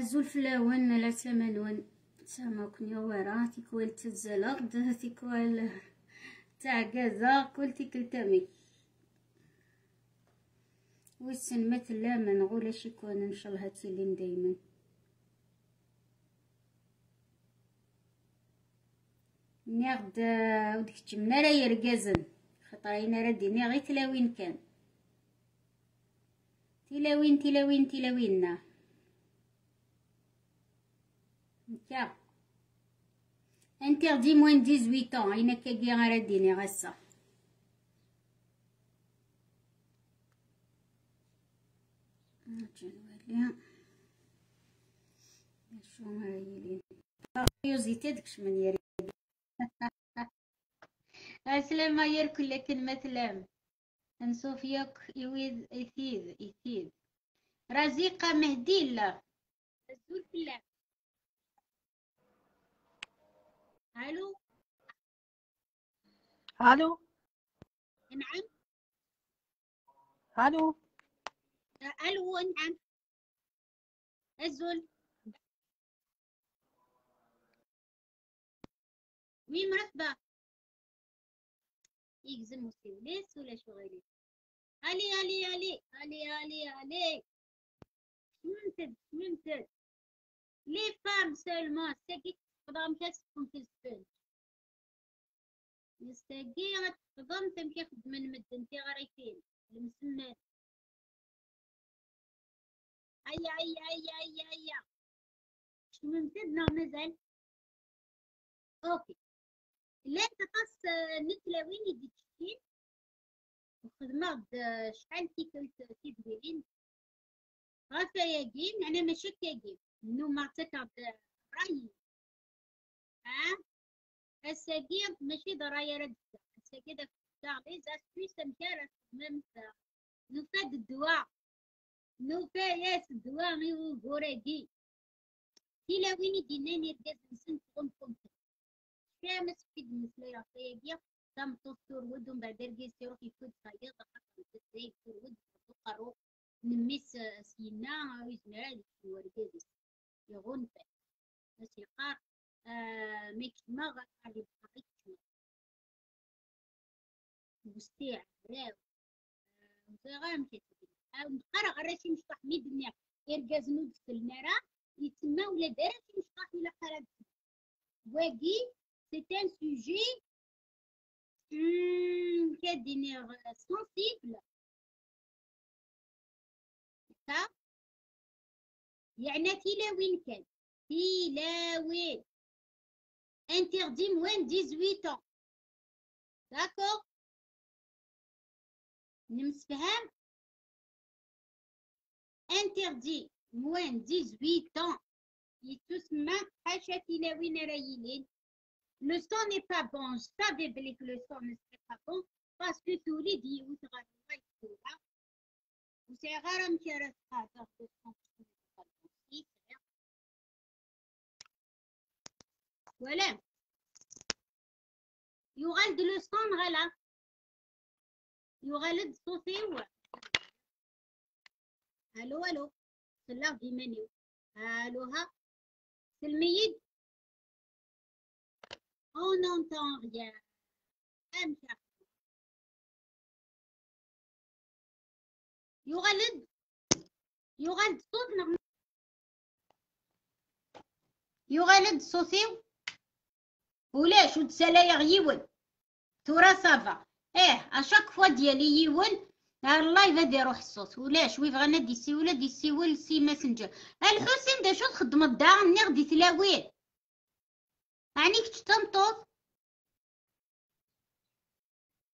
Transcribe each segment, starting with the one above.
الزول فلاون لا سمنون سما كنيا ورا تيكوال تزلغ تيكوال تاع كازا كل تيكل ويسن مثلا من غولا شيكون إن شاء الله تيلين دايما. ناخد وديك الجمنة راه يرقازن خطرينا راه ديني غير تلاوين كان. تلاوين تلاوين تلاويننا نكا interdit moins de 18 ans. اين كاكي غير ديني غسا جنوالي شو هايلين كيوزيتي داكش من يري اسلام ير كل كلمة لام نشوف ياك يويد إثيد إثيد رزيقة مهدي لا الزول كلام ألو؟ ألو؟ نعم. ألو؟ ألو نعم. الزول وين مرتبة يجزم وسيليس ولا شغالي علي علي علي. علي علي علي. شمنتد شمنتد لي فام سولمون ساكي تقدر كتكون في السبنج نستاكي غتقدم تمشي خدمة نمد انتي غريفين المسمات هيا هيا هيا هيا هيا شمنتد مازال أوكي. لا تقص نتلاوين يدي تشكين وخدمة شحال كيكلت تيدوين غافا ياكين أنا ماشي كاكين نو ما عطيك رأيي. ها؟ الساقي ماشي درايا رد الساقي داك تاع لي زاستويس مكارا ميم نو فاد الدواء نو فاياس الدواء غيو غوراكي تيلا وين يدينا نرقز نسن تغن كنت كامس في المسلايا طيقيا تم تصور ودهم بعد رقيس يروح يفوت ضحك زي ود تقرو نميس سينا. ويزنا هذيك ورقيس يغون فات بس يقار ما غادي بقيت مستيع راو وزغام كتبين نقرا غراشي مش تحميد النار يرقاز نود في النار يتما ولا دارت مش تحميد قرا واقي un sujet hum, sensible. Ça يعني تلاوين كان تلاوين interdit moins 18 ans. D'accord? Interdit moins 18 ans. Le son n'est pas bon. Je savais que le son ne serait pas bon parce que tout le dit, vous serez Voilà. يغلد لو سون غلا. يغلد صوتي و ألو ألو سلاغ دي منيو ألو ها. سلميد. On n'entend rien. يغلد. يغلد صوت نغم يغلد صوتي ولاش وتسالا يغيون تورا صافا. إيه أشاك فوا ديالي يون اللايف غادي يروح الصوت. ولاش وي بغا دي سيولا دي سيول سي ماسنجر. الحسين دا شو تخدم الدار؟ ني غدي تلاوين. عنيك تمطط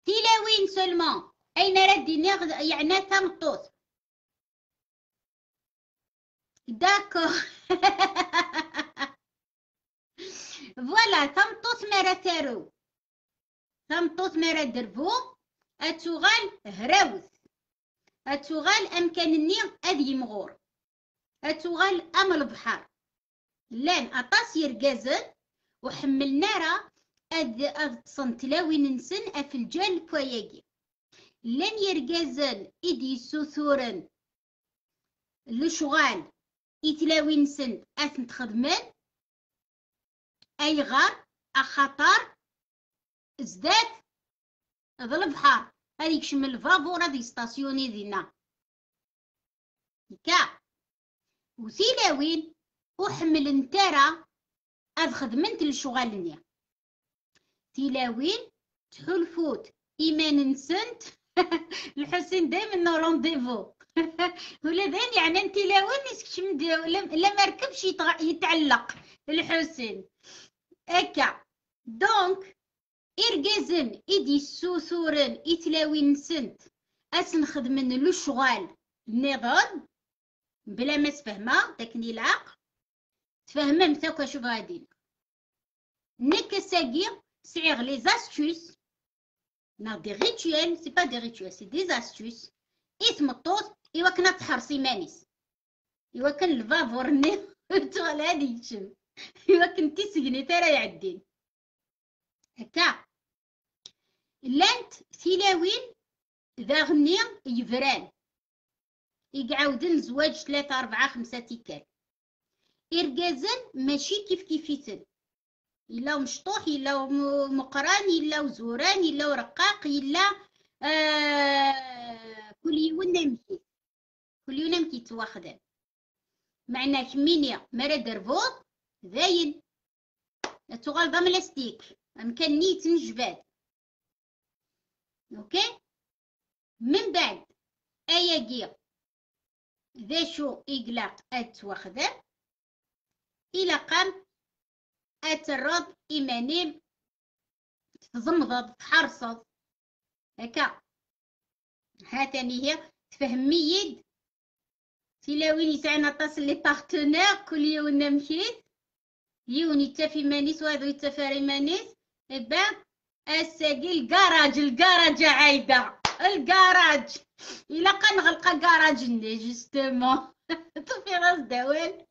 تلاوين سلمان أين ردي؟ نغد يعني تمطط داكو فوالا تمطط مرة تارو تمطط مرة دربو أتوغال هراوث أتوغال أمكانني أذي مغور أتوغال أم البحر لأن أطاس يرقازن وحملنا راه أذ تصنتلاوين نسن أفلجال بوياكي لن يرقازن إدي سثورن لشغال يتلاوي نسن اثن تخدمن أي غار اخطر زدات ذا البحر هذيك يكشم الفابور هذي ستاسيوني دينا كا. وسيلاوين وحمل نتارا اذ خدمنت الشغل تلاوين تحلفوت إيمان نسنت. الحسين دائما نو رونديفو ولا دين يعني انت لا وين؟ يسكشم لا ما ركبش يتعلق. الحسين. هكا دونك إرجازن إدي سوسورن إتلاوي نسنت أسن خدمن لو شغال نضاد بلا ما تفهمها داك العقل تفهمها مثاك شوف غادي نك ساقي سعيغ لي زاستوس نا دي ريتويل سي با دي ريتويل سي دي زاستوس إثمطوط إوا كنا تحرس إيمانيس إوا كان الفافور ني هادي يتشم إوا كنتي سقني ترى يعدين. هكا. لانت تلاوين ذا غني يفران. يقعودن زواج ثلاثة أربعة خمسة تيكال إرجازن ماشي كيف كيفيتن. إلا مشطوح إلا مقران إلا زوران إلا رقاق إلا آه كل يوم نمشي. كل يوم نمشي تواخدن معناه كمينيا مرا درفوض ذاين تغال ضم لاستيك أمكن نيت نجباد أوكي من بعد أيا جير ذا شو إقلاق أتوخذا إلى قام أترض إيمانيم تزمضض تحرصد هكا هاتني هي تفهميد تلاوين يسعنا تصل لي بارتنير كل يوم نمشيت يون يتفي مانيس وهذا يتفاري مانيس إبا الساقي الكراج الكراج عايدة الكراج إلا كنغلق كراج ني جوستومون طفي راس دوال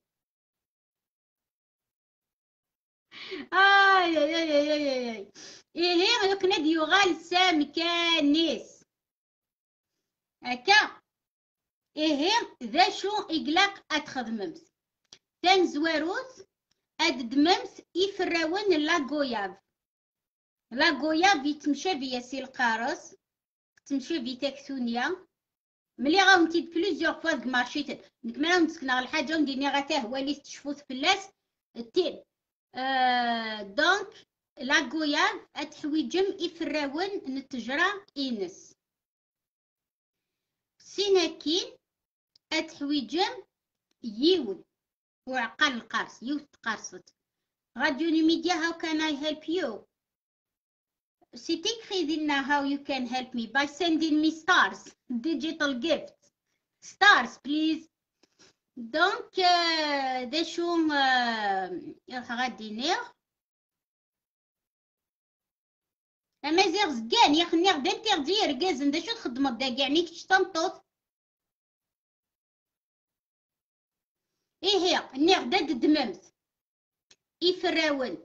آي آي آي آي آي إيه يوك نادي يغال سام كانيس هكا إيه ذا شو إقلاق أتخدممس تان أد دممس إفراون لاكوياف لاكوياف يتمشى بيا سي القارص تمشى بي تاكسونيا ملي غاونتي بليزيوغ فوا ديك مارشيت نكمل نسكن على الحاجة ونديني غا هو اللي تشفوت فلاس التين آه دونك لاكوياف اتحويجم إفراون نتجرى إنس سيناكين اتحويجم يون وعقل القرص يوث قرصت راديو ميديا how can I help you? C'est écrit Dina how you can help me by sending me stars digital gifts. Stars please. Euh, دي شو غادي نير امازيغ زكان يا خني غدا انتردير كازن دا شو تخدمت دا كاع نيك تشطنطوط إيه ني غدا دممت إفراون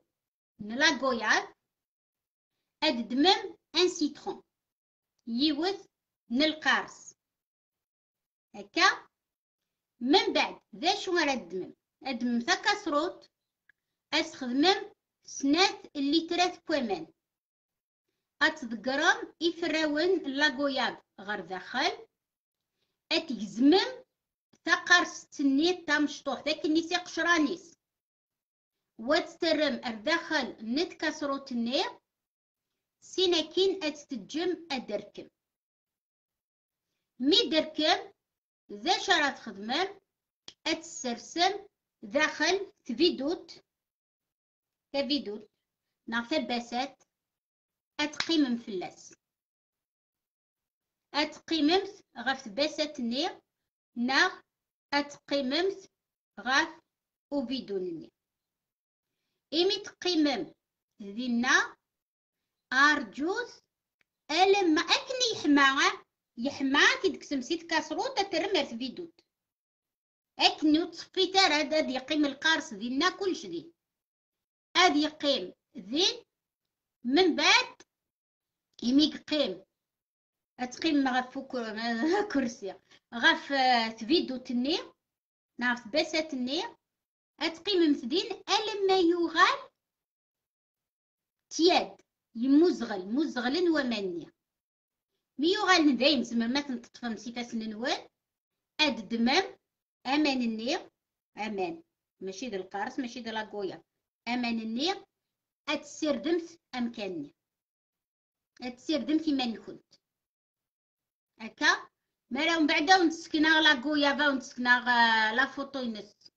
نلاكويار أد دمم أن سيترون يوث نلقارس هكا من بعد ذا شو راه دمم أدمم ثا كاسروت أستخدمم سنات اللي ترات بومان أتذكرم إفراون لاكوياب غير داخل أتجزمم تقرس تني تا مشطوح ذاك النيس قشرانيس وتسترم ارداخل نت كسرو تني سيناكين اتتجم ادركم مي دركم ذا شرات خدمة اتسرسم داخل تفيدوت. كفيدوت نعطي باسات اتقيمم فلاس اتقيممت غف باسات ني ناغ أتقيممت غاف وبدونني إمي تقيمم ذينا أرجوز ألم أكني يحمى يحمى كي ديك سمسيت كاسروطة ترمر في فيدوت أكني وتصفي ترى هذا يقيم القارص ذينا كلش ذي هذا يقيم ذين من بعد إمي يقيم أتقيم غف كرسي. غف تفيدو تني. نعرف بسات النير أتقيم مفدين ألما يغال؟ تياد. يمزغل. مزغل ومني مي يغال ندايم زمر ما تنطفى مسيفاس ننوان أد دمام. أمان النير أمان. ماشي ديال القارص ماشي ديال لاكويا. أمان النير أتسردمت أمكاني. أتسردم في من كنت. هكا مرا من بعد ونسكنا لاكويا ونسكنا لا فوتو ينس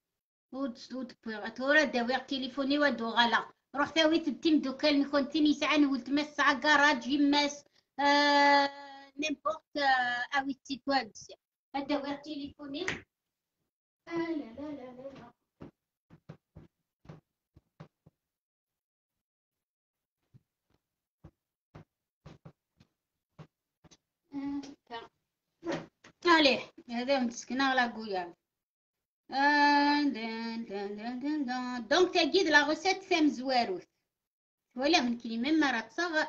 ود ود تورا داوي تليفوني ودو غلا روح ثاوي تبتيم دوكال نكون تيني نولت مس ساعة كراج يماس آه نيمبورت آه اوي سيتوان هدا تليفوني آه لا لا لا لا, لا. عليه هذا مسكنا لا قويا دونك تاكيد لا غوسيت ثام زواروث ولا من كلمة ما راه تصغ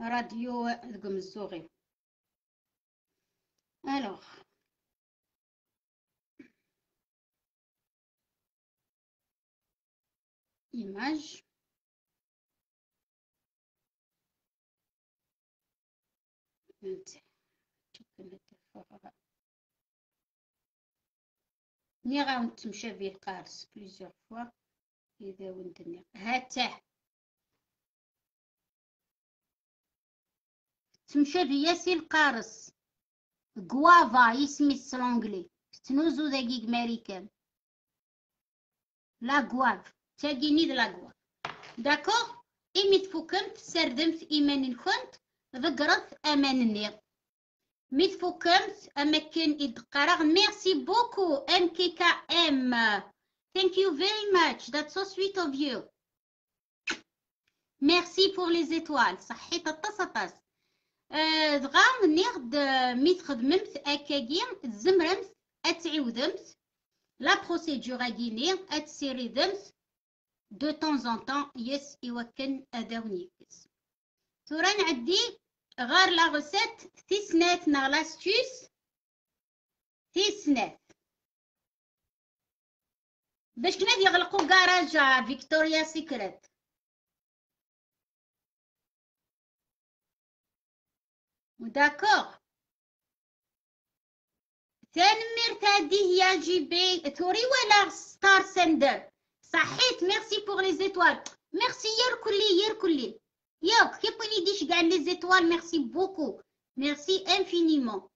راديو ذكم الزوغي الوغ image. ني غاون تمشى به قارس بليزيور فوا إذا ولدني هاته تمشى بيا سي القارص غوافا يسمي السلونجلي تنوزو دقيق ماريكان لا غواف تاقيني لا غواف داكو إمي تفوكمت سردمت إيمان كنت ذكرت أمان النير مي تفوكمت أماكن إدقارغ ميرسي بوكو أم كي كا أم Thank you very much. That's so sweet of you. Merci pour les étoiles. صحيت التصطاس. دغا نيغد مي تخدممت أكاكي تزمرمت أتعودمت لا بروسيدور أكيني أتسيريدمت دو طون زون طون يس يوكن أداونيكس. تورا نعدي غار لا غوسيت تيسنات نغ لاستيوس تيسنات باش كنا يغلقوا كراج فيكتوريا سيكريت داكوغ تنمر تادي يا جي بي توري ولا ستار سندر صحيت ميرسي بوغ لي زيتوال ميرسي ير كلي ير كلي ياك كيبوني ديش كاع لي زيتوال ميرسي بوكو ميرسي انفينيمون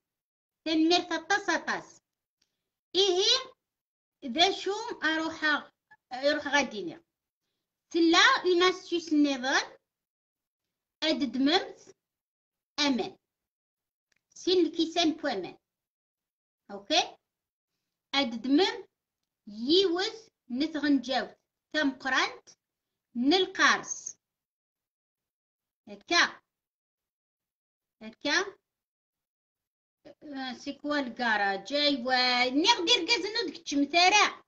تنمر تطاس إيه ذا شو أروح أروح غادينا تلا اون استيوس نيضان اد دممت أمان سين الكيسان بوامان أوكي اد دمم يوز نتغنجاوت تم قرانت نلقارس هكا هكا سي كوا الكراج ايوا نيغ دير كازنو ديك التمثاله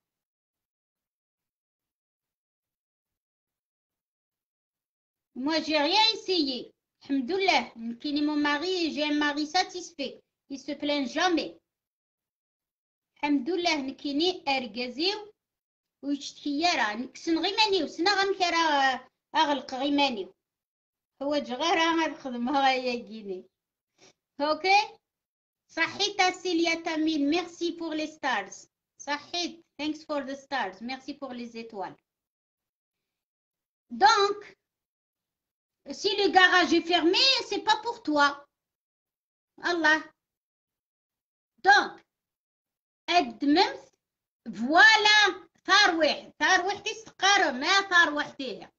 مو جي ريان سيي الحمد لله يمكن مو ماري جي ماري ساتيسفي اي سو بلان جامي الحمد لله نكيني ارغازي ويشتكي راه نكسن غيماني وسنا غنكرا اغلق غيماني هو جغارة غنخدمها يا كيني اوكي صحيت سيليا تامين merci pour les stars صحيت thanks for the stars merci pour les étoiles donc si le garage est fermé c'est pas pour toi Allah donc ادممت فوالا ثار واحد ثار وحدي استقارة ما ثار وحديها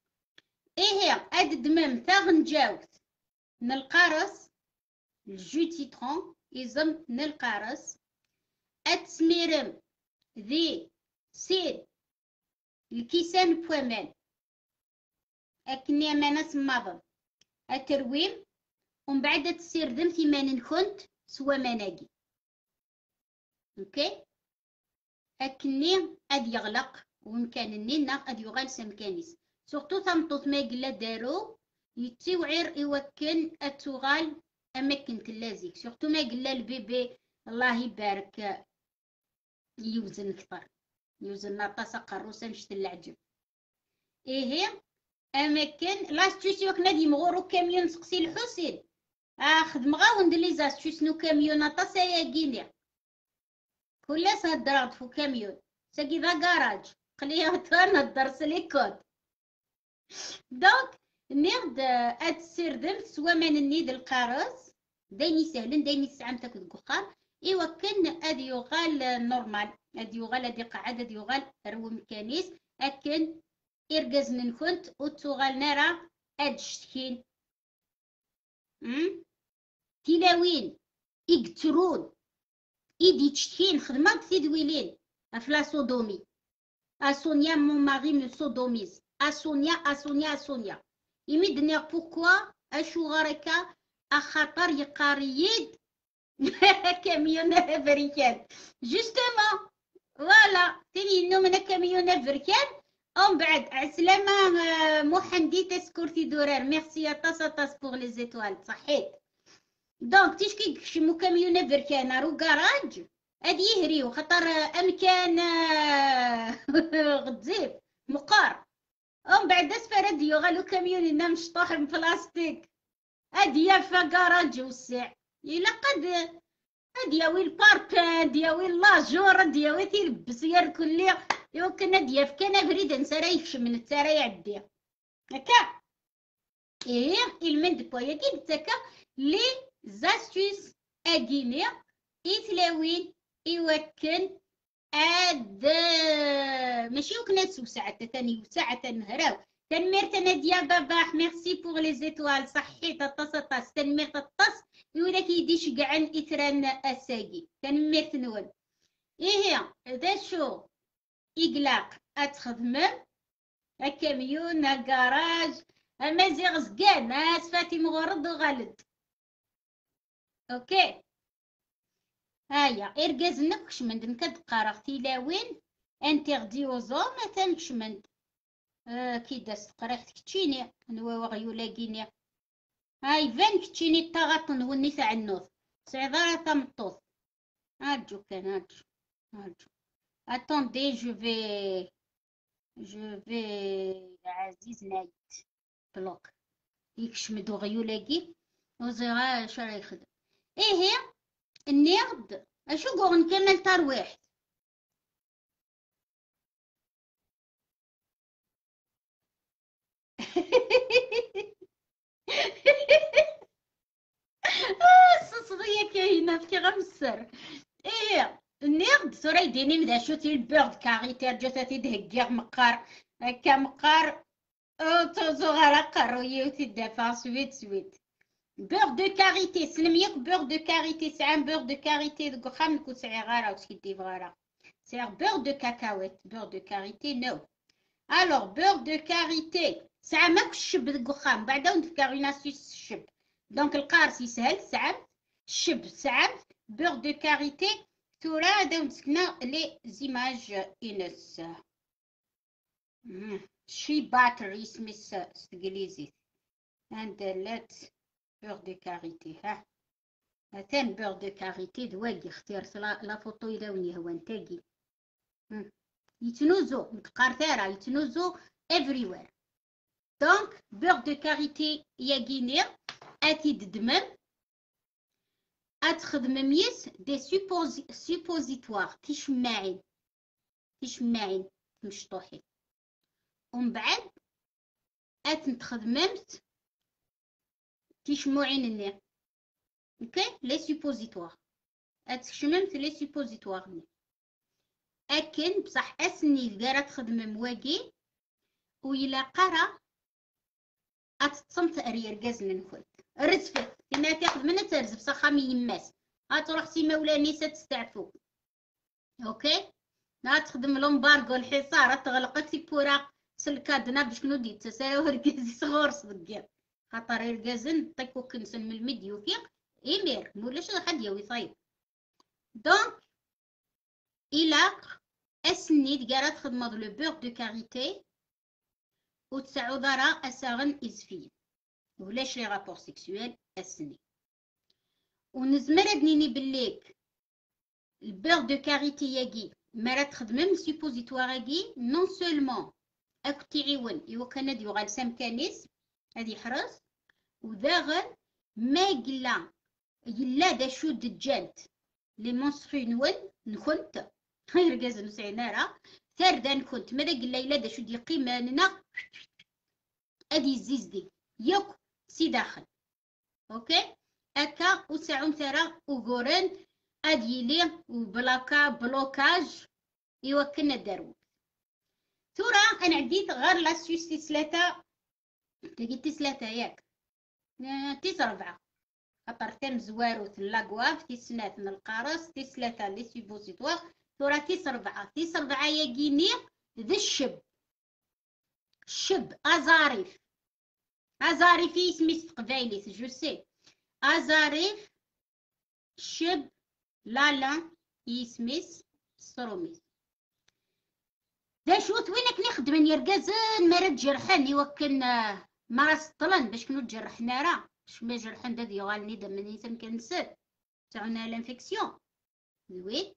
إيه ادمم ثاغ نجاوز من القرص الجو تيترون إزم نلقارس. أتسميرم ذي سير الكيسان بوامان أكني أمانا سماضن أترويم ومن بعد ذم ثمان كنت سوا مناقي أوكي؟ أكني أد يغلق ومكان النينا أد يغال سمكانيس سورتو ثمطوط ما قلا دارو يتوعر يوكن أتوغال اماكن تلازيك سورتو ما قلا البيبي الله يبارك يوزن كثر يوزن طاسة قروسة مشت العجب إيه أماكن لاستوس يوك نادي مغورو كاميون سقسي الحسين اخذ مغاون لي زاستوس نو كاميون طاسة يا كينيا كلها سهدرات فو كاميون ساكي ذا كاراج خليها تانا درس لي كود دونك نيغد اد سوا من النيد القارص. دايني سهلن دايني سعمتك دقوقار إيوا كان ادي يغال نورمال. ادي يغال ادي قاعد ادي يغال رو مكانيس اكن ارجز من كنت وتغال نرى أد شتكين. تلاوين. يقترون إيدي تشتكين. خدمة تيدويلين أفلا صودومي أسونيا مون ماري صودوميز اسونيا اسونيا اسونيا يمد نيغ بوكوا اشو غاركا اخاطر يقاريد كاميون افريكان جوستومون فوالا تاني من كاميون افريكان اون بعد عسلامة محندي تسكورتي دورار ميرسي طاس طاس بوغ لي زيتوال صحيت دونك تيشكي كشمو كاميون افريكان رو كراج هادي يهريو خاطر امكان غتزيف مقار ومن بعد اسفر ديو غالو كاميون ينام مشطوح من بلاستيك. هادي يا كراج وسع. إلا قد دياوي الباربان دياوي لاجور دياوي تيلبس يا كل يمكن دياف كان بريد نسرا يكشم من التارا يعدي. هكا. إيه المند بويا كي بتاكا لي زاستوس اغيني يتلاوين يوكن اد ماشي وكنا سو ساعة تاني ساعة نهراو تنمير تناديا باباح ميرسي بوغ لي زيتوال. صحيت الطاس الطاس. تنمير الطاس. يولا كيديش كاع إثران أساقي. تنمير تنول إيه ذا شو؟ إقلاق. أتخدمم الكاميون الكراج المازيغ زكان ناس فاتي مغرد وغلد أوكي. هيا ارجاز نكشمند نكد قارغ تيلاوين انتردي وزوم تنكشمند آه كي داس قريت كتشيني نوا وغيولا كيني هاي فان كتشيني؟ طاغط نوني تاع النوض سعيدارة تمطوط هاجو كان هاجو هاجو اتوندي جو في جو في عزيز نايت بلوك يكشمدو غيولاكي وزيغا شرا يخدم إيه هي النيرد اشو قوغ نكمل ترويح الصصغية كاينة في غمسر إيه نيغد سوري ديني مدا شو تي البورد كاغي ترجو تاتي دهكيغ مقار. هكا مقار أو توزو غالا قروي تدافع سويت سويت. بور دو كاريتي سلم ياك بور دو كاريتي ساعة بور دو كاريتي دو خام كو سعي غارة وسكي غارة سير بور دو كاكاويت بور دو كاريتي نو الوغ بور دو كاريتي ساعة ماك الشب دك وخام بعدا ونفكر اون اسيس الشب دونك القارص يسهل ساعة الشب ساعة بور دو كاريتي تورا هذا مسكنا لي زيماج انس شي باتري سميس انجليزي عند لات بور دو كاريتي ها هاتان بور دو كاريتي دواقي اختيرت لا فوتو يداوني هو نتاقي يتنوزو متقارثارا يتنوزو everywhere. دونك بور دو كاريتي يا غيني اتي دمم اتخدم ميس دي سوبوزيتوار تيشماعين تيشماعين مشطوحين ومن بعد ات تيشموعين النير أوكي لي سوبوزيتوار اتشممت لي سوبوزيتوار ني اكن بصح اسني كارا تخدم مواقي ويلا قرا اتتصمت ارير غازل نكون رزفت كما تاخذ من ترزف صخامي يماس تروح سي مولاني ستستعفو أوكي لا تخدم لومبارغو الحصار تغلق تيبورا سلكادنا باش كنو ديت تساوي ركزي صغور صدقير خاطر الكازن طيكو كنسن من الميديو فيق ايمير مولاش حد يوي طيب دونك إلى اسنيد قالت خدمة لو بور دو كاريتي وتسعود راه أساغن إزفية ولاش لي رابور سيكسويل أسني ونزمر أدنيني بليك البور دو كاريتي ياكي مرا تخدمم سيبوزيتواغي نون سولمون اك تعيون ايوا كان هاد يغال سامكانيس هادي يحرص وداغن ما قلا يلا دا شو دجانت لي مونستري نون نكنت. خير قاز نسعينا راه ثاردا نكنت. ماذا قلا يلا دا شو دي قيماننا ادي الزيزدي. ياك سي داخل. أوكي؟ أكا وساعون ثرا وغورن. ادي لي وبلاكا بلوكاج. إيوا كنا دارو ثورا أنا عديت غير لاسيوس تسلاتا لقيت تسلاتا ياك. تيس ربعة خاطر تم زوارو لاكواف تيسنات من القارص تيسلاتا لي سيبوزيتوار ثورا تيس ربعة تيس ربعة يا كيني ذا الشب. الشب أزاريف. ازاريفي سميت قبايلي جو سي. أزاريف شب لالا يسميس سروميس دا شوت وينك نخدم يرقازن ما رد جرحن يوكن ما راس طلن باش كنو تجرحنا راه باش ما جرحن دا ديغالني دا من يتم كنسد تعونا لانفيكسيون وي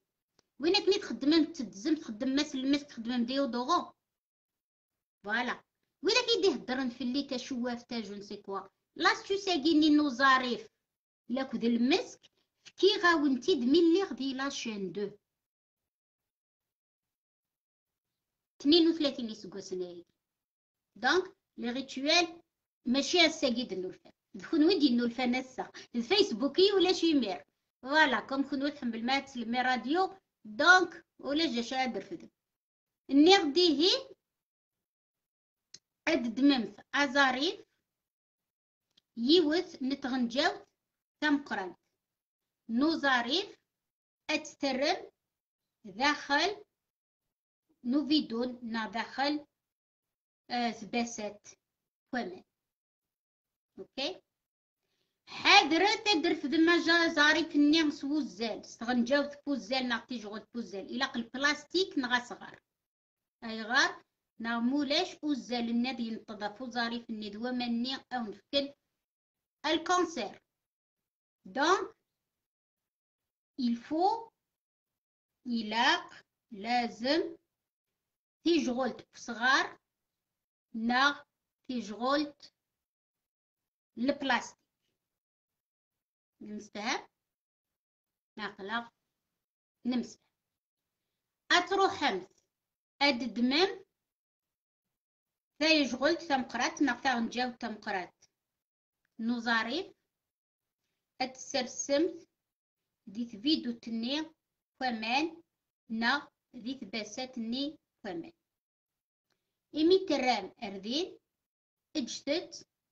وينك ني تخدم تدزم تخدم ماس الماس تخدم ديودورون. فوالا. وإذا كيدي هدرن في اللي تشواف تا جون سي كوا. لاستو ساقيني نو ظريف لاك ذا المسك كي غاونتي دميلي غدي لا شين دو 32 يسقوس نايك دونك لي ريتوال ماشي الساقيد النولفان دخون وين ديال النولفان هسا الفيسبوكي ولا شي مير. فوالا كوم كون تحمل المات المي راديو. دونك ولا جا شادر فدم ني غدي هي اد دممت ازاريف يوث نتغنجاو. تمقرن. نوزاريف اتترم داخل نوفيدون نا داخل آه ثباسات أوكي حاضرة تدر في دماجة زاري في النيم سوزال استغنجاو تبوزال نعطي جغل تبوزال إلا البلاستيك نغا صغار أي غار نا مولاش وزال النادي ينتظف في الندوة مني أو نفكر الكونسير دونك faut إلا لازم تيجغلت بصغار نا تيجغلت البلاستيك نمسها نقلق نمسح أتروح حمث أد الدمام تيجغلت تمقرات نقطع نجاو تمقرات نوزاريف أتسرسمت دي فيدو تني. كمان نا. دي ثباسات ني كمان إمي ترام أردين اجتت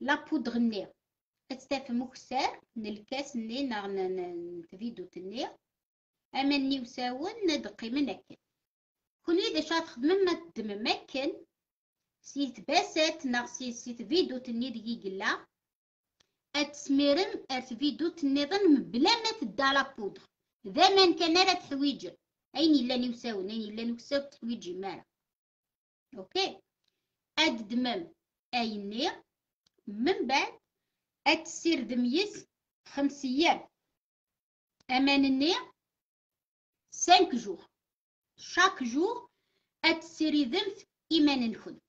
لا بودغ ني أتستافهم مكسار من الكاس ني نتفيدو تني أما ني وساون ندقي من أكل كون إذا شات خدمم ما تدمم أكل سي تباسات ناغ سي سي تفيدو تني دقيق لا أتسميرم أرتفيدو النظام بلا ما تدا لابودغ ذا من كان راه تحويج أين إلا نوساون أين إلا نوساو تحويجي مالا أوكي أد دمم أيني من بعد أتسير دميس خمس أيام. أمانني سانك جور شاك جور أتسيري ذمت إيمان نخد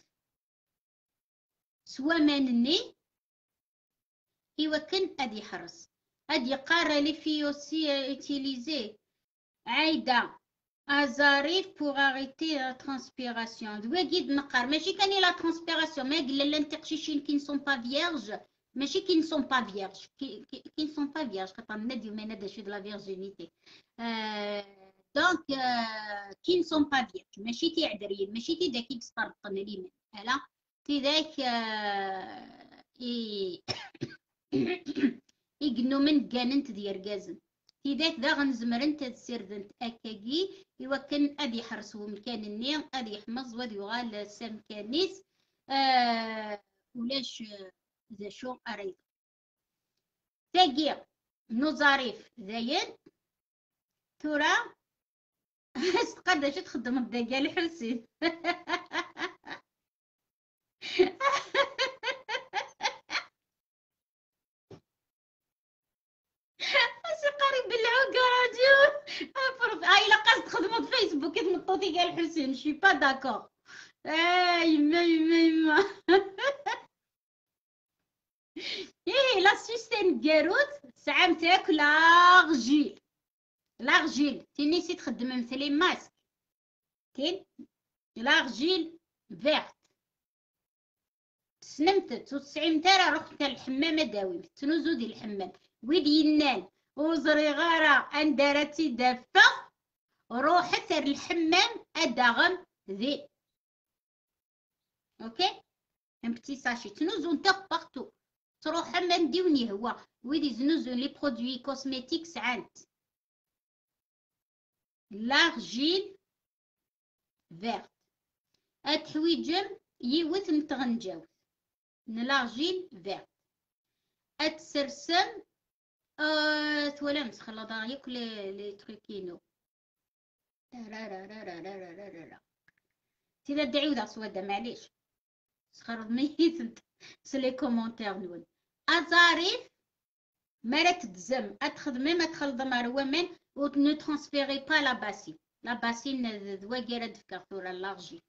سوا مانني إوا كان أدي يحرص أدي قارة لي في أوسي إتيليزي. عايدة. أزاريف بوغ أغيتي لا ترانسبيراسيون دوا قيد نقار ماشي كان لا ترانسبيراسيون ما قال لا انت قشيشين كي نسون با فيرج ماشي كي نسون با فيرج كي نسون با فيرج خاطر نادي وما نادا شي دو لا فيرجينيتي دونك كي نسون با فيرج ماشي تي عدريين ماشي تي داك يسترطن ليمن هلا تي داك إي يقنو من قاننت ديال رقازن تيدات داغ نزمر انت تسردنت أكاكي. إيوا كان أدي يحرس مكان النيم أدي يحمص ودي يغال سام كانيس. آه ولاش ذا شو أريد؟ تاقي نظريف زاين ترى قد شو تخدم الدقة الحسين لا قصد خدمة فيسبوك تمطوطي قال حسين شي با داكور إي يما يما يما إيه لا سيستين كاروت ساعة تاكل لاغجيل لاغجيل تينيسي تخدم مثلي ماسك. كاين لاغجيل فيرت. سنمتت وتسعين ترى رحت الحمام داوي. تنوزو ديال الحمام. ويد ينال. وزري غارة اندارتي دافة. روحت الحمام أدغم ذي. أوكي؟ امبتي ساشي تنوزون تا باغتو تروح حمام ديوني هو ويدي زنوزون لي برودوي كوسميتيك سعانت لارجيل فيرت هاد الحويجم يوث متغنجاو نلارجيل فيرت هاد السرسم أه ثولا خلا غير ياكل لي تخيكينو لا لا دعيو سودا معليش سخرب ميت سلي كومونتير نون ازاريف مرة تدزم اتخدمي ما تخلط مروة من و نو ترانسفيري با لا باسين لا باسين ذوا كيرا دفكا لارجي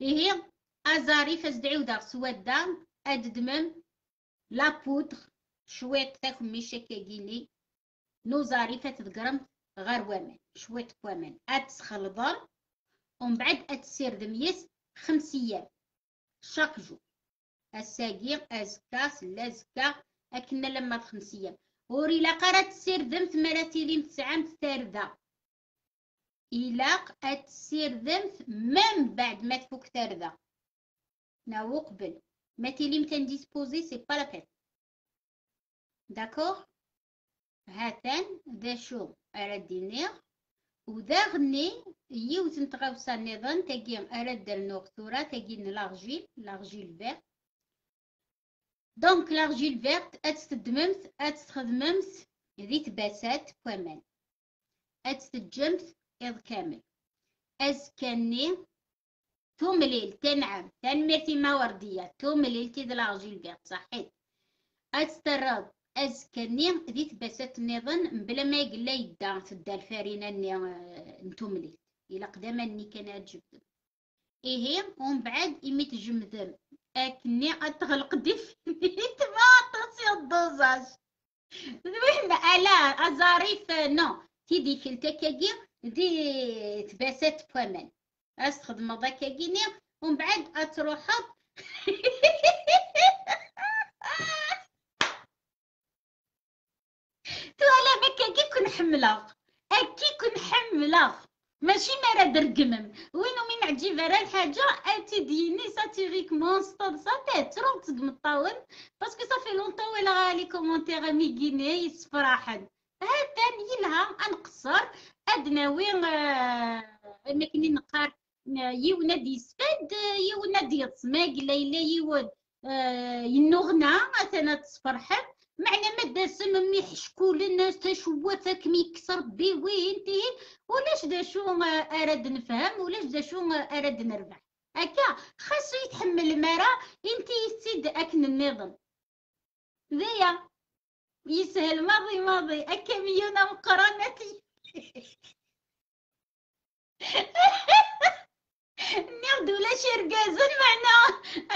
هي ازاريف ازدعيو دار سودا اددمم لا بودر شوية تاكم ميشا كاكيني نوزاري فات ذكرم غير وامان شوية وامان. اتسخلطر ومن بعد اتسير دميس خمس أيام. شاك جو. الساقي أزكا لازكا اكنا لما خمس أيام. وري لا قرات تسير دم ثمانية لين تسعة تاردا إلاق أتسير ذم مام بعد ما تفوك تاردا ناو قبل. ما تيلي ديسبوزي سي با لا بيت داكوغ هاتان ذا شو؟ ara d-iniɣ u daɣenni yiwet n tɣawsa nniḍen tagi ara d-rnuɣ tura tagi n l'aɣjil l'aɣjil vert donc l'aɣjil vert ad tt-teddmemt ad tt-txedmemt di tbasat n waman ad tt-teǧǧemt iḍ kamel azekka-nni tumlilt anɛam tanemmirt i ma werdiya tumlilt i d l'aɣjil vert saḥḥit ad tt-terreḍ أزكني ذي ثبست نظن بلا ما يقلا يدا دا تدى الفارينة اني أنتم آه، إلى قدام اني كان أجمدم إيه ومن بعد إمي جمذم أكني أتغلق ديف. نيت ما أتصي الدوزاج. زوين ألا أزاريف؟ نو. تي دي فلتك أجي دي ثبست بوامل أستخدم ذاك أجيني ومن بعد أتروحب على بك كي كون حملة اكي كون حملة ماشي مرا درقمم. وينو من عجيب راه الحاجة؟ اتي ديني ساتيريكمون ستانسا تروم تقمطاون باسكو صافي لونطون ولا لي كومونتيغ ميغيني يسفراحن. هذا يلها أنقصر. ادناوي آه، مكني نقار آه، يونا ديسفاد آه، يونا ديتسماق ليلى يون ينغنا مثلا تسفرحن. معنى ما داسم مي حشكول الناس تشوفك كيكسر بي وين تي ولاش دا شو أراد نفهم ولاش دا شو أراد نربح هكا خاصو يتحمل المرا انتي يسيد أكن النظام ذيا يسهل ماضي ماضي. اكا ميونا مقرنتي ناخذ ولا شي ركاز المعنى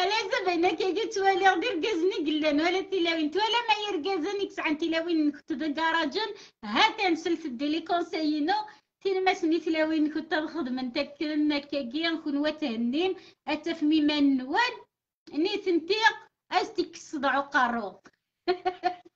اليس بينك قلت ولا غدي ركاز نقلان ولا تلاوين ولا ما يركازن يكسع تلاوين نكتب كراجن هاكا كان دي لي كونسيينو تين ما سميت لاوين كنت نخدم انت كنا كاكيا نكون وتهنيم أتفمي ما نيت نتيق أستيك صدعو قارو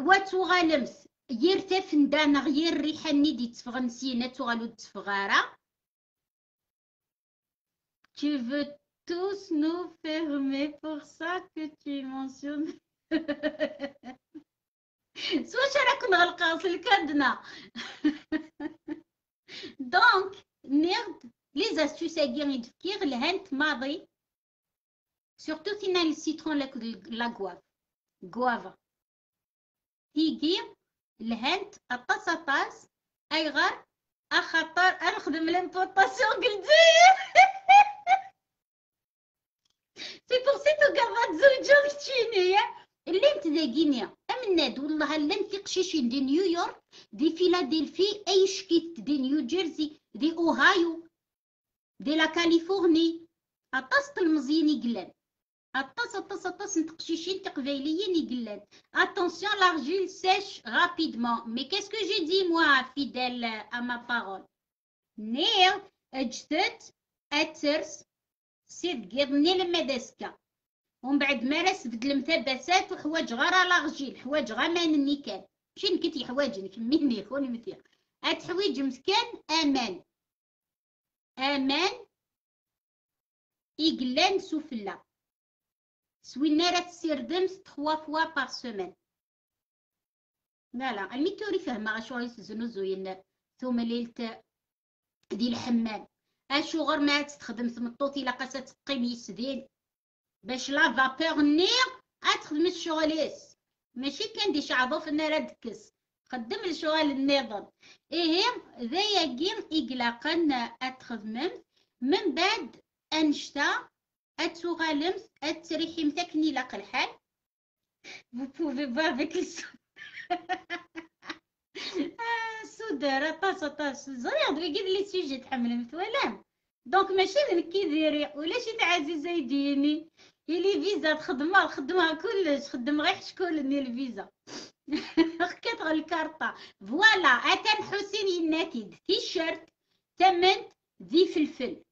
واتوغالمت يرتف ندانا غير ريحة نيدي تفغن سينا توغالو تفغارا Tu veux tous nous fermer pour ça que tu mentionnes. سوا شراك نغلقها في الكادنا دونك نيرد لي زاستوس هاكي يدفكيغ الهانت ماضي سورتو تينا السيترون لا كواف كوافا تيجي الهانت اطاس اطاس اي غار اخطر نخدم لامبوطاسيون قلتي. سي بور سي تو كافات زوجو تشيني اللي انت ذاكينيا امناد والله لا في قشيشين دي نيويورك دي فيلادلفي أي شكيت دي نيو جيرسي دي أوهايو دي لا كاليفورني. اطاس المزيين يقلان اطاس اطاس اطاس نتقشيشين تقبايليين يقلان اتونسيون لارجيل سيش رابيدمون مي كيس كو جي دي موا فيديل ا ما بارول نير اجتت اترس سيد قيضني لما داسكا ومن بعد ما راس بدل المثبسات وحواج غير لاغجيل حواج غير ما نني كان ماشي نكتي حوايج مني خوني مثيا هاد حوايج مسكان أمان أمان إقلان سفلى سوينا راه تسير دمس تخوا فوا باغ سومان لا لا المي توري فهمها غاشوغ يسزنو زوين؟ ثم ليلة دي الحمام اشوغر ما تخدم تمطوطي لا قاسة تقيم يسدين. باش لا فابور نير أتخدم الشغليس. ماشي كان دي شعبوف النار دكس خدم الشغل النظام. إيه ذا جيم إقلاقا أتخدمم من بعد أنشتا أتوغالمت أتريحي متكني لاق الحال. Vous pouvez voir avec le سودر طاس طاس دوي قد لي سيجي تحمل مثولام دونك ماشي نكي ديري ولا شي عزيزه يديني يلي فيزا تخدمها الخدمة كلش خدم غير شكون الفيزا. كتغ الكارطة. فوالا أتم حسين يناتيد تيشيرت تمنت ذي فلفل.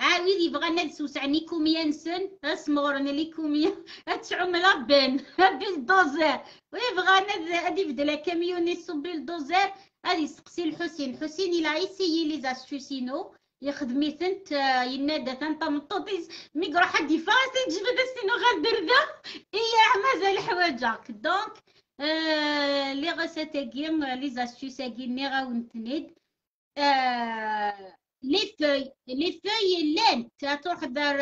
ذي بغا نلسوس عني كوميا نسن اسمغرنا لي كوميا اتشعو ملابن بالدوزر ويبغى ند أدي بدلا كاميوني صوبي الدوزر أدي سقسي الحسين. حسين إلى يسيي لي زاستوسينو يخدمي ثنت ينادى ثنت مطوطيس ميقرا حد يفاسي جبد السينو غادر ذا إيه مازال حواجك دونك لي غاساتاكي لي زاستوساكي ني غاونتنيد لي لي فوي لأن تروح دار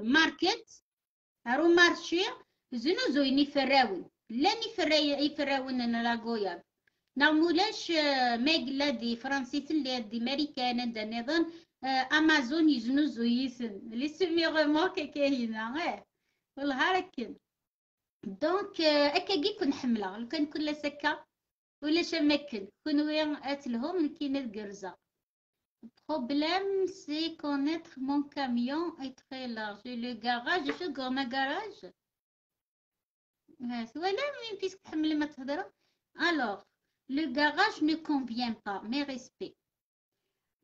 ماركت هارو مارشي زنو زويني فراون لاني فراي يفراون أنا لاغويا نعمولاش ماقلا دي فرنسي اللي دي ماريكان دا نظن امازون يزنو زويسن لي سمي غومورك كاينة والله هاكن دونك اكاكي كون حملة لو كان كل سكة ولا شمكن كون وين اتلهم كاين القرزة بروبليم سي كونيتر مون كاميون اي تري لارج لو غاراج شو غورنا غاراج ولا مين فيسك تحمل ما تهضر الوغ لو غاراج ne convient pas mes respects.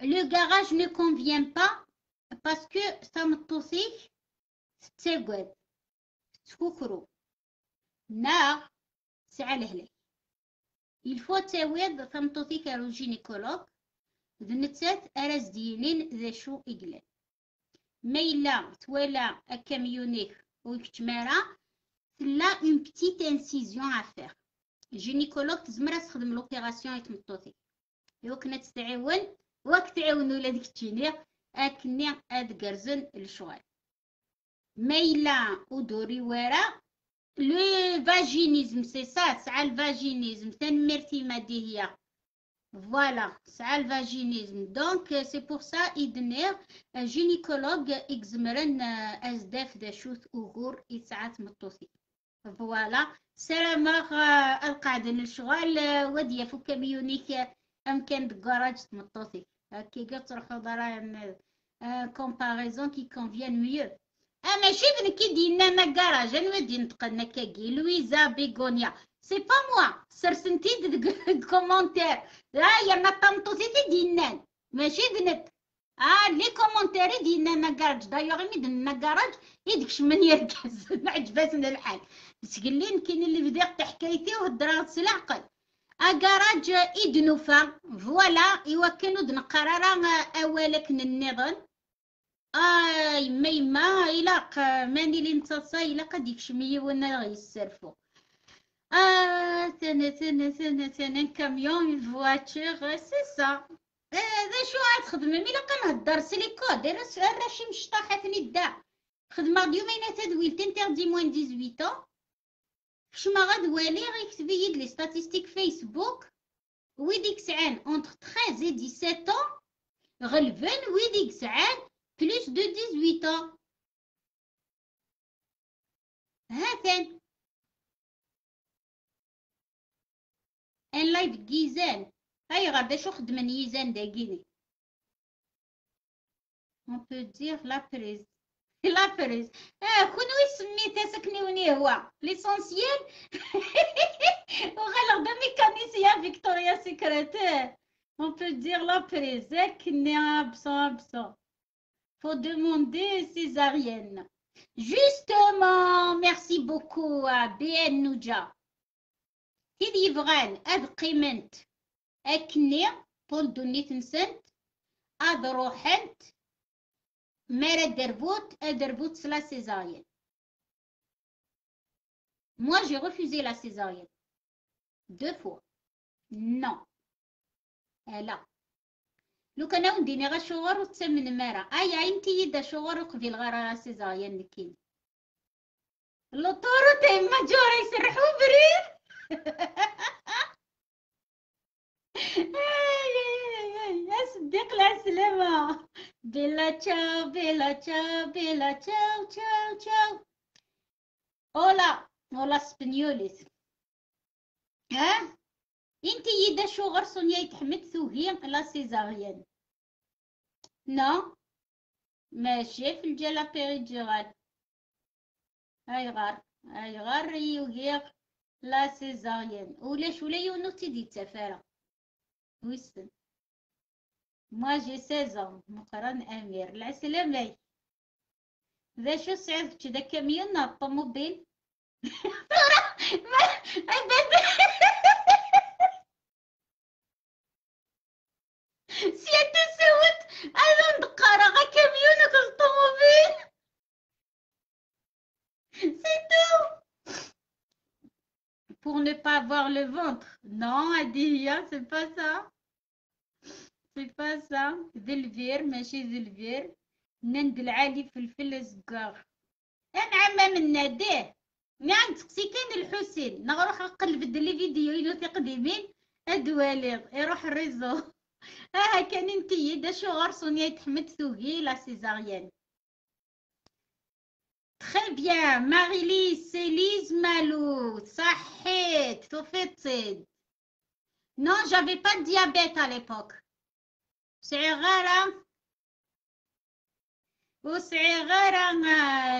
Le garage ne convient pas parce que ça me توصيك تتقعد تكوكرو نار ساعة ذنتات أراز دينين ذا شو إقلال ميلا تولا أكاميونيك ويكتمارا تلا اون بتيت انسيزيون افير جينيكولوج تزمر تخدم لوبيراسيون يتمطوطي يو كنا تستعاون واك تعاون ولادك تشيني اكني اد قرزن الشغل ميلا ودوري ورا لو فاجينيزم سي سا تسعى الفاجينيزم تنمرتي مادي هي فوالا تسعى الفاجينيزم دونك سي بور سا إدنير جينيكولوج إكزمرن أزداف دا شوث أوغور إسعى تمطوثي فوالا سلام القاعدة الشغل ودي فو كاميونيك أم كان دكاراج تمطوثي كي قلت تروحو ضرا كومباريزون كي كونفيان ميو اما شوف كي دينا ما كراج أنا ودي نتقلنا كاكي لويزا بيغونيا سي با موا سرسنتي د كومونتير ها يا ما طمطوسيتي دينان ماشي دنت آه لي كومونتير ديالنا نكارج دايوغ مي دن نكارج يدك من يركز ما عجباتنا الحال بس قال لي كاين اللي بدا حكايتي وهضرات العقل اكاراج ادنوفا فوالا ايوا كانوا دن قرارا اولك النظام اي ميما الا ماني لي نتصا الا قد يكشمي وأنا غيسرفو اه ثنا ثنا ثنا ثنا كاميون فواتور سي سا هذا شو عاد خدمة مي لقا نهدر سليكو داير راشي مشطاحاتني دا خدمة يومين تدويل تنتردي موان 18 كشما غدوالي غيكتب يد لي ستاتيستيك فيسبوك ويديك سعان اونتر 13 et 17 ans غلبان ويديك سعان بلوس دو 18 ans هاتان ان لايف جيزان هاي غادا شو خدمن يزان داكيني اون بو دير لا بريز لا بريز آه كون سميتها سكنيوني هو ليسونسيال وغالغ دا ميكانيسيا فيكتوريا سيكريتير اون بو دير لا بريز كني ابسون ابسون faut demander césarienne. Justement, merci beaucoup à BN Nouja. تيديفغان أذ قيمنت أكني طول دونيت نسنت أذ روحنت مارا دربوت أدربوت سلا سيزاريenne. Moi, j'ai refusé la césarienne. Deux fois. Non. Elle a. لو كان وديني غا شغر وتسمن مارا أي عينتي يدا شغر قبيل غير سيزاريان نكين لوطورو تيما جورا يسرحو برير صديق العسلامة بلا تشاو بلا تشاو بلا تشاو تشاو تشاو اولا اولا سبنيوليس ها انتي يدا شو غير سونيا يتحمد ثوهي لا سيزاريان نو ماشي في الجلا بيريدجيرال هاي غار هاي غار يوغير لا سيزاريان ولاش ولا يونو تيدي تسافرة ويسن موا جي سيزون مقرن امير العسلامة ذا شو سعيد كذا كاميون الطوموبيل سيادة سوت أنا ندقارا غا كاميون الطوموبيل سي تو pour ne pas avoir le ventre. Non, Adia, c'est pas ça. C'est pas ça. ذلفير ماشي ذلفير نند العالي فلفل الزقار أنا عما من ناديه مي عند تقسي كان الحسين نروح نقلب لي فيديو ينو قديمين ادوالي يروح الريزو آه كان انتي دا شو غرسوني تحمد ثوغي لا سيزاريان Très bien, Marie-Lise, c'est Lise Malou. صحيت توفيتي Non, j'avais pas de diabète à l'époque. صغيرة وصغيرة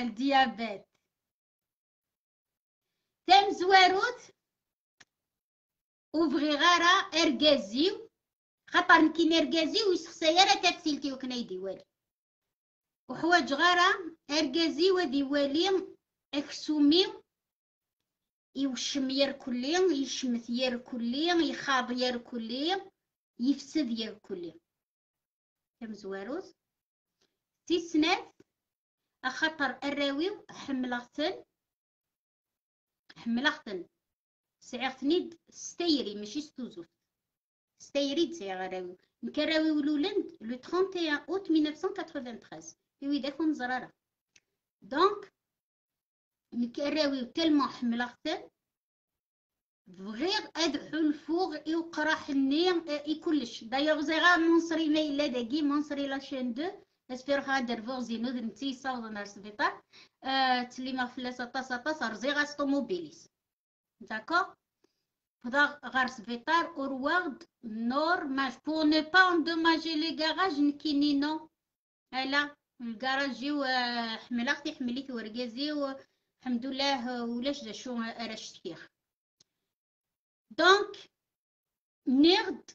الديابيت تم زواروت وبغيغارة ارجازيو خاطر كي ارجازيو يسخسايا تفسيلتي وكنايدي والي وحوايج غارة أرجازي ودي والي اكسومي يوشم ير كلي يشمث ير كلي يخاض ير كلي يفسد ير كلي كم زواروز؟ تيسنات أخطر الراوي حملغتن حملغتن سعيغتني ستيري ماشي ستوزوف. ستيري تسيغ الراوي نكراوي ولولند لو 31 أوت 1993 في داكم زرارة. دونك نكراوي تلمو حملغتن بغير ادعو الفوغ يقرا حني اي كلش دايوغ زي غا منصري ما الا داكي منصري لاشين دو اسبير هادر فوغ زينو نتي صاوض نار سبيطار آه تلي ما فلاس طاس طاس رزي غاس طوموبيليس داكور فدا غار سبيطار اوروارد نورمال بور نو با اندوماجي لي كاراج نكيني نو الا الكراج جيو حمل أختي حمليت ورقازي والحمد لله ولاش دا شو اراش تكيخ Donc, merde,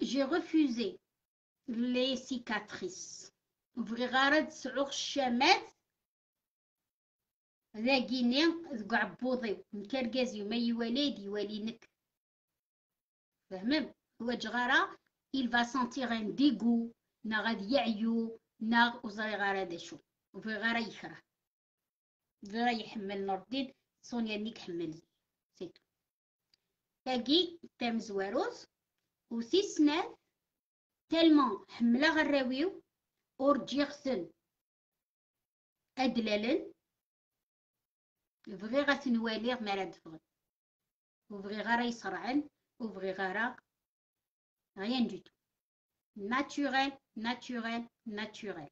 j'ai refusé les cicatrices. بغي غارد سعوغ الشامات ذاكيني ذكو عبوضي مكركازي ما يوالي يوالي نك فهمم؟ هو جغارة il va sentir un dégoût نا غادي يعيو. نا وزري غارة دا شو وبغي غارة يكره بغي يحمل نور الدين سونيا نيك حمل. سيتو. تاكي تام زواروز. وسي سنان تالمون حملة غراويو. ور غسل أدلالن. بغي غتنوالي ما راه تفغد وبغي غير يصرعن. غير rien du tout naturel naturel naturel.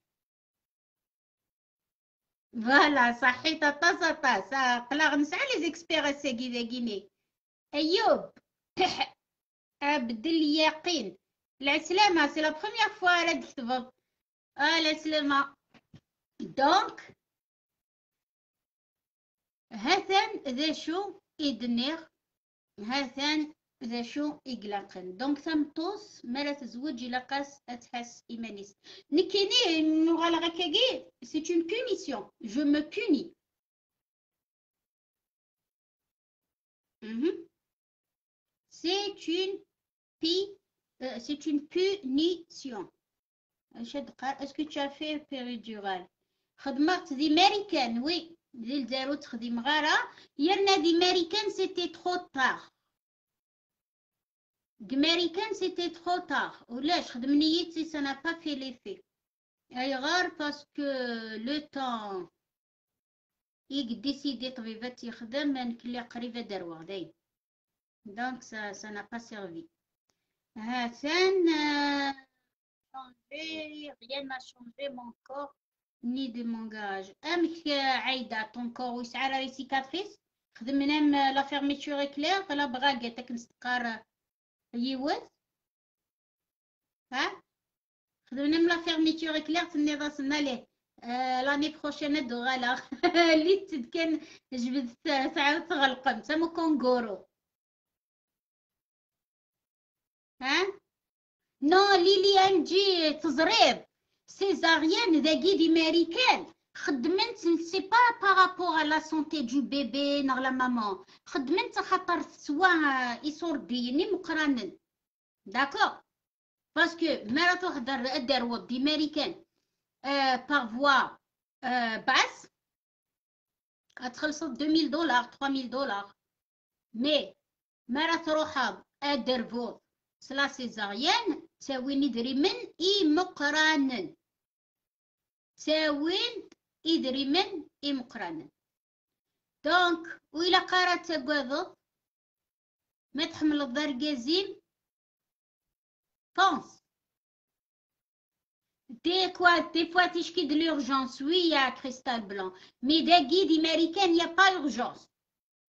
فوالا صحيت طاسة طاسة قلا نسعى لي زيكسبيغ ساكي داكيني ايوب عبد اليقين العسلامة سي لا بروميير فوا راه تكتبط آه العسلامة دونك هاثان ذا شو إدنيغ هاثان ذا شو إقلاقن دونك ثمطوس مرة تزوج لقاس أتحس إيمانيس نكيني نغال غكاكي سي اون بونيسيون جو مو بوني C'est une pi, euh, c'est une punition. Est-ce que tu as fait péridurale? خدمت ذي ماريكان وي اللي دارو تخدم غارة يرنا دي ماريكان سيتي ترو طاغ ماريكان سيتي ترو طاغ ولاش خدم نيتي سا نا با في ليفي اي غار باسكو لو طون يك ديسيدي طبيبات يخدم نكلي قريبة دروغ دايم دونك سا سا نا با سيرفي هاتان changé, rien n'a changé mon corps ni de mon garage. أمك عايدة ton corps ويسعى لي سيكاتريس خدمنا لا فيرميتور اكلير فلا بغا قالتك نستقار يوث ها خدمنا لا فيرميتور اكلير تني راسنا ليه لاني بروشين دوغالا اللي كان جبد ساعة تغلقم تسمو كونغورو ها نو ليليان جي تزريب سيزاريان ذاكي دي ماريكان خدمت سي با بارابور لا سونتي دو بيبي نغ لا مامون خدمت خاطر سوا يصورديني مقرانن داكور باسكو مرا تهدر دار وض دي ماريكان آه باغ فوا آه باس غتخلص 2000 دولار 3000 دولار مي مرا تروح ادر فوض سلا سيزاريان تساوين إدريمن إي مقرانا تساوين إدريمن إي مقرانا دونك وإلا قرات تقوض ما تحمل الضرقازين بونس دي كوا دي فوا تشكي دو لورجونس وي يا كريستال بلون مي داكي دي ماريكان يا با اورجونس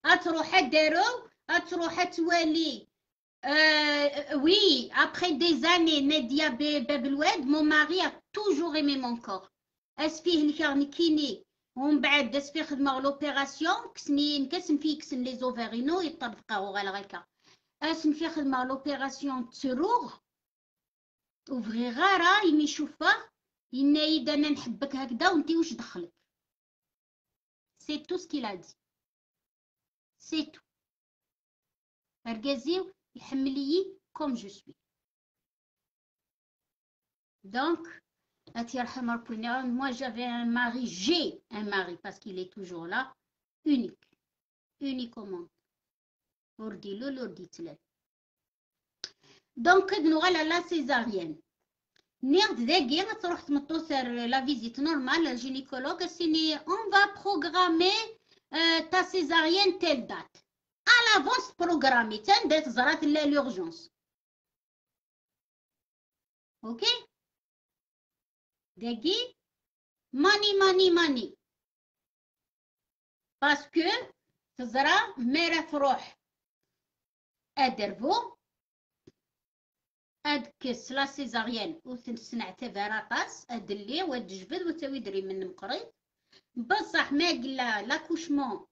اتروح دارو اتروح توالي Euh, oui, après des années, Nadia Babelwed, mon mari a toujours aimé mon corps. أسفيه الكارن كيني ومن بعد داز فيه خدمة لوبيراسيون كسنين كسن فيه كسن لي زوفيرينو يطبقاو غير هكا أسن فيه خدمة لوبيراسيون تسروغ وبغي غارة يمي شوفا ينايد أنا نحبك هكذا وانتي واش دخلك. سي تو سكيلا دي سي تو ركازيو يحملي كوم جو سوي دونك moi j'avais un mari j'ai un mari parce qu'il est toujours là unique unique au monde. وردي له ورديت له دونك كدنو على لا سيزاريان نيرد ذاكي تروح تمطوسر لا فيزيت نورمال الجينيكولوج سيني اون فا بروغرامي تا سيزاريان تيل دات à l'avance programmé تندات زرات لا Jadi, money, money, money. Parce que تزرع ميرا فروح. أدربو هاد كسلا سيزاريان وتنسنع تفراطاس هاد اللي وهاد الجبد وتاوي دري من مقري بصح ما قلا لاكوشمون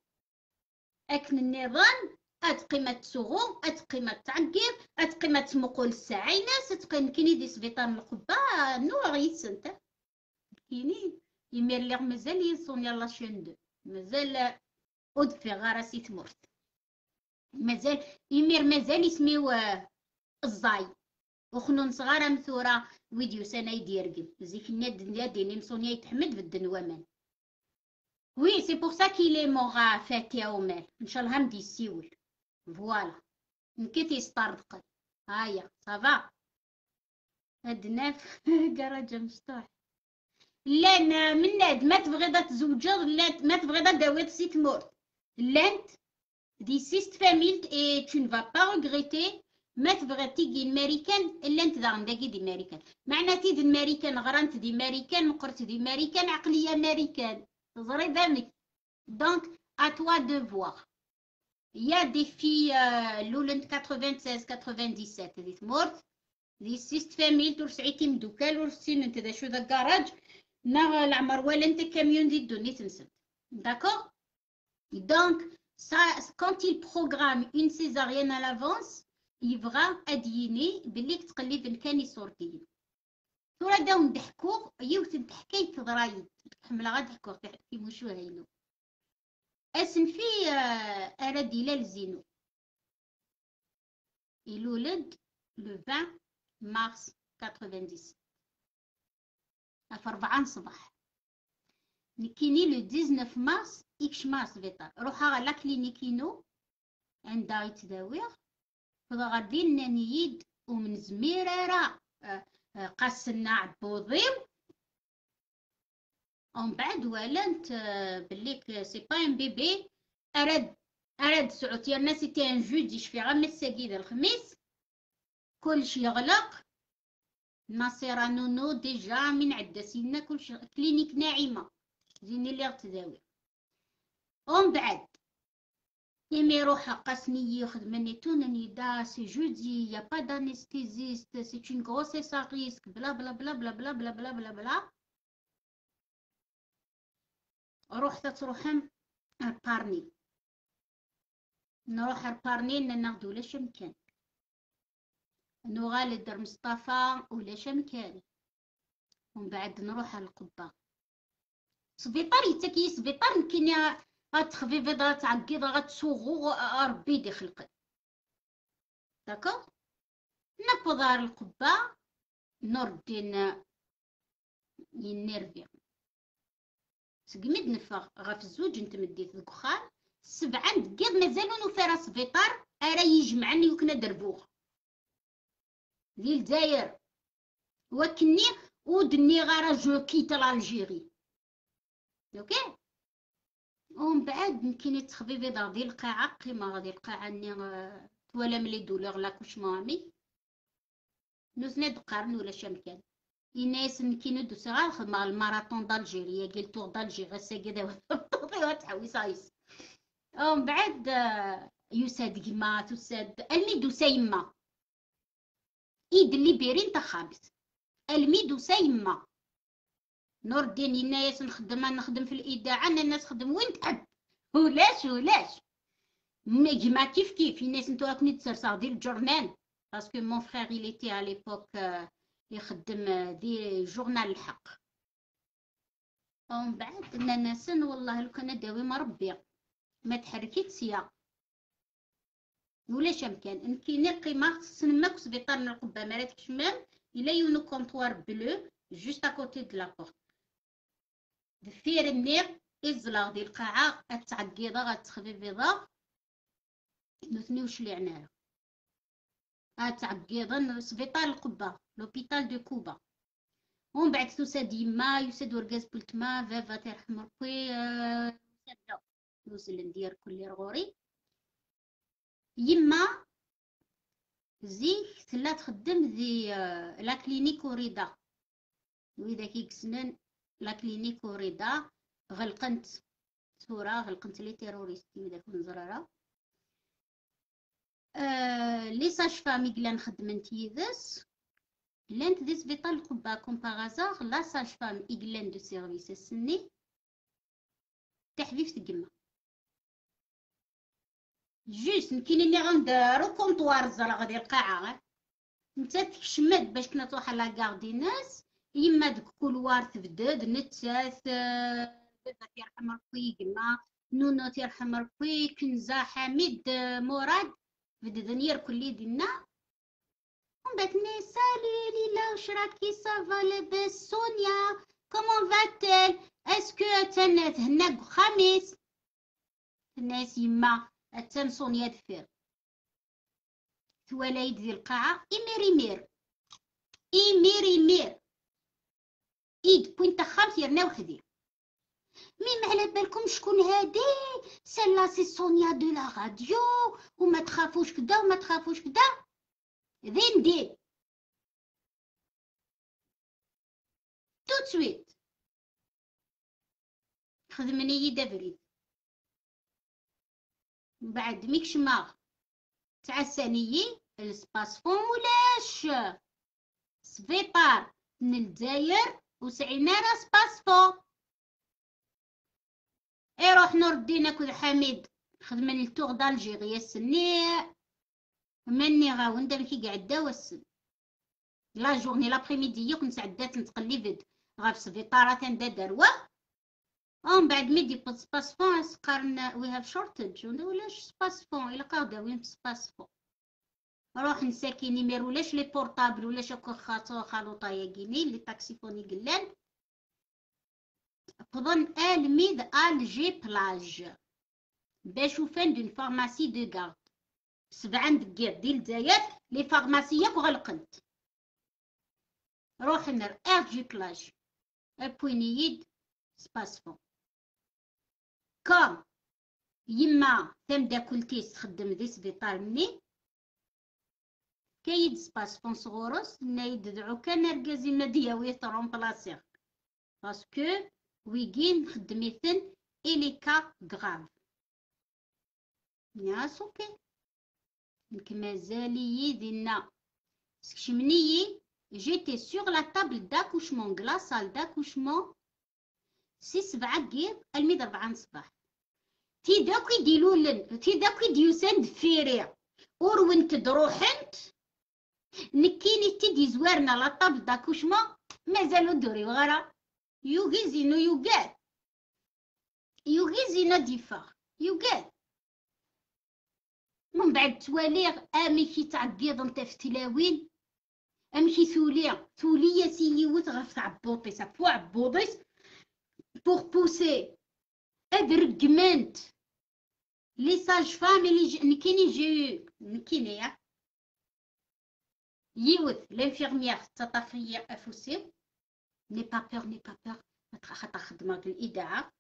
اكن النظام هاد قيمة تسوغو هاد قيمة تعقير هاد قيمة تمقول الساعيناس هاد قيمة كيني دي سبيطار القبة نو غيتسنتا كيني يمير لي مازال يصون يلا شين دو. مازال ودفي غارسي تمرت. مازال يمير مازال يسميو الزاي. وخنون صغار مثورة فيديو سنة يديرقل زيك الناد نادي نصونيا يتحمد بدن ومان وي سي بور سا كيل إي مون فاتي أو مال إن شاء الله مدي يسيول. فوالا. نكيت يسترقل هايا صافا. هاد ناف كراجة مفتوح لأن من ناد ما تبغي تزوجي لا ما تبغي داوي سي تموت لانت دي سيست فاميل اي تو نفا با ريغريتي ما تبغي تيجي الماريكان إلا أنت داغن داكي دي ماريكان معنى تي دي الماريكان غرانت دي ماريكان مقرت دي ماريكان عقلية ماريكان تزري دامك دونك ا توا دو فوار يا دي في لولند 96 97 هذه تمورت دي سيست فاميل تور سعيتي مدوكال ورسين انت دا شو ذا كاراج نا العمر ولا أنت كاميون دي دوني تنسد داكور دونك ça quand il programme une césarienne à l'avance يبغى اديني بلي تقلب كان يصورتين ثورة داو نضحكو يوت حكاية ضرايد حملة غادي حكو في مشو هينو اسم في آه، اراد إلى الزينو يلولد لو 20 مارس 90 في 4 صباح. نكيني لو 19 مارس إكش مارس فيتا روحا على كلينيكينو عندها يتداوير فضا غادي نانيد ومن زميرارا آه، آه، قاسنا عبوضيو ومن بعد ولانت آه، بليك سي با ان بيبي أراد أراد سعود يا الناس أن جودي شفي غير مساكيد الخميس. كلشي يغلق. ناصرة نونو ديجا من عدة سينا كلشي كلينيك ناعمة. زيني اللي غتداوي ومن بعد يمي روحها قاسني يخدمني تونني دا سي جودي يا با دانستيزيست سي اون غروسيس ريسك بلا بلا بلا بلا بلا بلا بلا بلا بلا. رحت تروحم البارني. نروح البارني ناخدو ولا شمكان نغالي در مصطفى ولا شمكان ومن بعد نروح القبة. سبيطار يتكي سبيطار يمكن غتخفي بيضة تعقيضة غتسوغو ربي يدي خلقي. داكوغ نفض القبة نور الدين ينيرفي. سقميد نفغ غف الزوج نتمديت ذك وخال سبعة دقيق مازالو نوفيرا سبيطار أرا يجمعني وكنا دربوغ. ديال الجزائر وكني ودني غارا جو كيت الجيري أوكي ومن بعد يمكن تخفيفي ديال القاعة قيمة غادي القاعة ني ولا ملي دولور لا كوش مامي. نوزنا دقارن ولا شامكان الناس كاين دوسي غير خدمة الماراطون دالجيريا قال تور دالجيري ساكي داو تحوي سايس ومن بعد يساد كيما تساد الميدو سايما إيد اللي بيرين تخابس ألميدو سايما نور الدين الناس نخدم نخدم في الاذاعه أنا الناس خدم. وين تحب؟ ولاش ولاش. كيما كيف كيف؟ الناس نتو راكني تسرسا ديال الجورنال. باسكو مون فخير إليتي على ليبوك يخدم دي جورنال الحق. ومن بعد الناس والله لو كان داوي ما ربي. ما تحركي تسيا ولا شمكان انكي نقي ما سنمك سبيطار القبه مالات الشمام إلى يونو كونتوار بلو جوست ا كوتي دو لابورت دفير النيق إزلا دي القاعة أتعقيضة غتخفيفيضة نثني وش اللي عناها أتعقيضة سبيطار القبة لوبيتال دو كوبا ومن بعد توساد يما يسد ورقاز بولتما فافا تيرحم ربي يوسد ندير كل رغوري يما زيك تلا تخدم ذي لا كلينيك وريدا وإذا كيكسنن لا كلينيك وريدا غلقنت صورة غلقنت لي تيروريستي وداك الزرارة آه لي ساج فامي كلان خدمت يدس لانت دي سبيطال القبة كومباغازاغ لا ساج فام إقلان دو سيرفيس السني. تحفيف تقما جوست كاين اللي غندارو كونطوار الزرق ديال القاعه نتا تكشمات باش كنا تروح على كارديناس يما ديك كولوار تبدد نتات بابا تيرحم ربي قلنا نونو تيرحم ربي كنزة حميد مراد. بدد نيركل لي دينا. ومن بعد سالي ليلى واش راكي صافا؟ لاباس سونيا. كومون فاتيل اسكو تن تهناك خميس. الناس يما تن سونيا دفير ثوالايد ديال القاعة. إمير إمير إمير إمير إيد بوينت خامس يرنا وحدي مي على بالكم شكون هادي؟ سلا سي سونيا دو لا راديو. وما تخافوش كدا وما تخافوش كدا. ذين دي. تو سويت خدمني يدا بريد بعد ميك شماغ تاع السنيين السباس فون ولاش. سبيطار من الجزائر وسعينا راه سباس فون اي روح نور الدين اكل حميد خدمني التوغ دالجيريا السني مني غاوندا مكي قاعد وسن لا جورني لابريميدي كنت عدات نتقلب غا في سبيطارة تندا دروا ومن بعد ميدي فون سقارن وي هاف شورتج ولاش سباس فون الا في سباس فون روح نساكي نيمير ولاش لي بورطابل ولاش هكا خاطو خالوطا ياكيني لي تاكسيفوني قلان قضن الميد الجي بلاج باش وفان دون فارماسي دو غارد سبعة دقيق ديال الجزائر لي فارماسيات غلقنت روح نر ار جي بلاج ابوينيد سباس كوم. يما تم داكولتيس تخدم دي سبيطار مني. كايد سباس فون صغورس نايد دعو كان ركازي مديا ويطرون بلاصيغ. باسكو ويجين خدميثن إليكا غراف. ناس أوكي. نك مازالي دينا سكشمنيي جيتي سور لا تابل داكوشمون كلا سال داكوشمون. سي سبعة كير الميد ربعة صباح تي داكو يديلولن تي داكو يديوسان دفيري اور وانت دروحنت نكيني تيدي زوارنا لا طابل داكوشمون مازالو دوري وغرا يوغيزينو يوغاد. يوغيزينا ديفا. يوغاد. من بعد تواليغ آمي كي تعقيض نتا في تلاوين. آمي كي ثولي ثولية سيوت غف تعبوطيس افو عبوطيس. بوغ بوسي ادرقمنت لي ساج فامي نكيني جي نكيني يوث لانفيرميير تطافية افوسي ني با بور ني با بور خاطر خدمة الإذاعة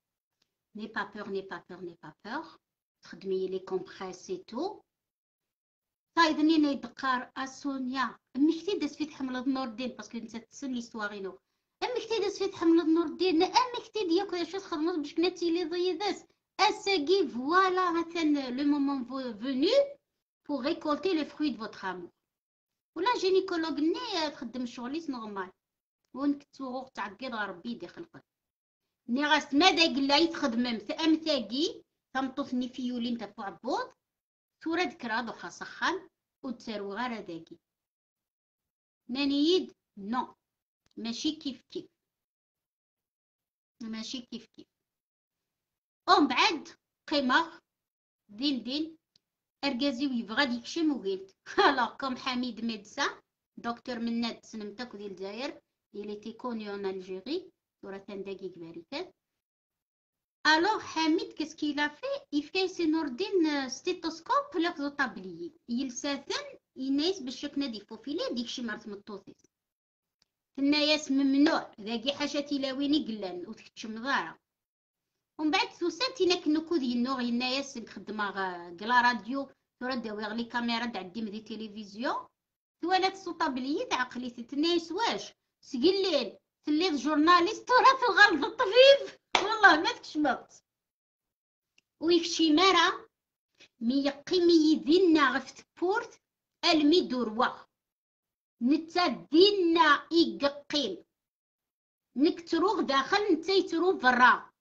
ني با بور ني با بور ني با بور تخدمي لي كومبريس تو صايدني أنا يدقار اسونيا امي كتي داز في تحمل نور الدين باسكو انت تسن ليستواغينو امي كتي داز في تحمل نور الدين امي كتي دياك واش تخدم باش كنا تيلي ضيداس اساكي فوالا مثلا لو مومون فونو pour récolter les fruits de votre amour. ولا جينيكولوج ني تخدم شغليس نورمال ونك تسوغوغ تعقيد ربي يدي خلقك ني غاس ماذا قلا يتخدمم ثأم ثاقي تمطفني في يولين تفو عبوض ثورة ذكرى ضحى سخان وتسارو غير ذاكي نانيد نو ماشي كيف كيف. ماشي كيف كيف. ومن بعد قيمة دين دين. أرجازي ويبغى يكشم وقلت كوم حميد ميدسا دكتور مناد سنمتك ديال الجزائر. Il était connu en Algérie. دقيق باريكات qu'est-ce qu'il a fait? Il fait ses nordines stéthoscope لك ذو طابليي يلساثن ينايس باش دي فوفيلي ديك شي مرت مطوطيس تناياس ممنوع ذاكي حاجة تلاويني قلان وتكتشم ضارة ومن بعد ثوسات هناك نكود ينوغ ينايس نخدم قلا راديو ثورا داوي لي كاميرا دعدي مدي تلفزيون. ثوالات سوطابليي تعقلي تنايس واش سقليل تليض جورناليست ورا في الغرب الطبيب. والله ما تكشمط ويكشي مرا مي قيمي دينا غف تبورت ألمي دروا نتا دينا إيققيم نكتروغ داخل نتا يترو برا.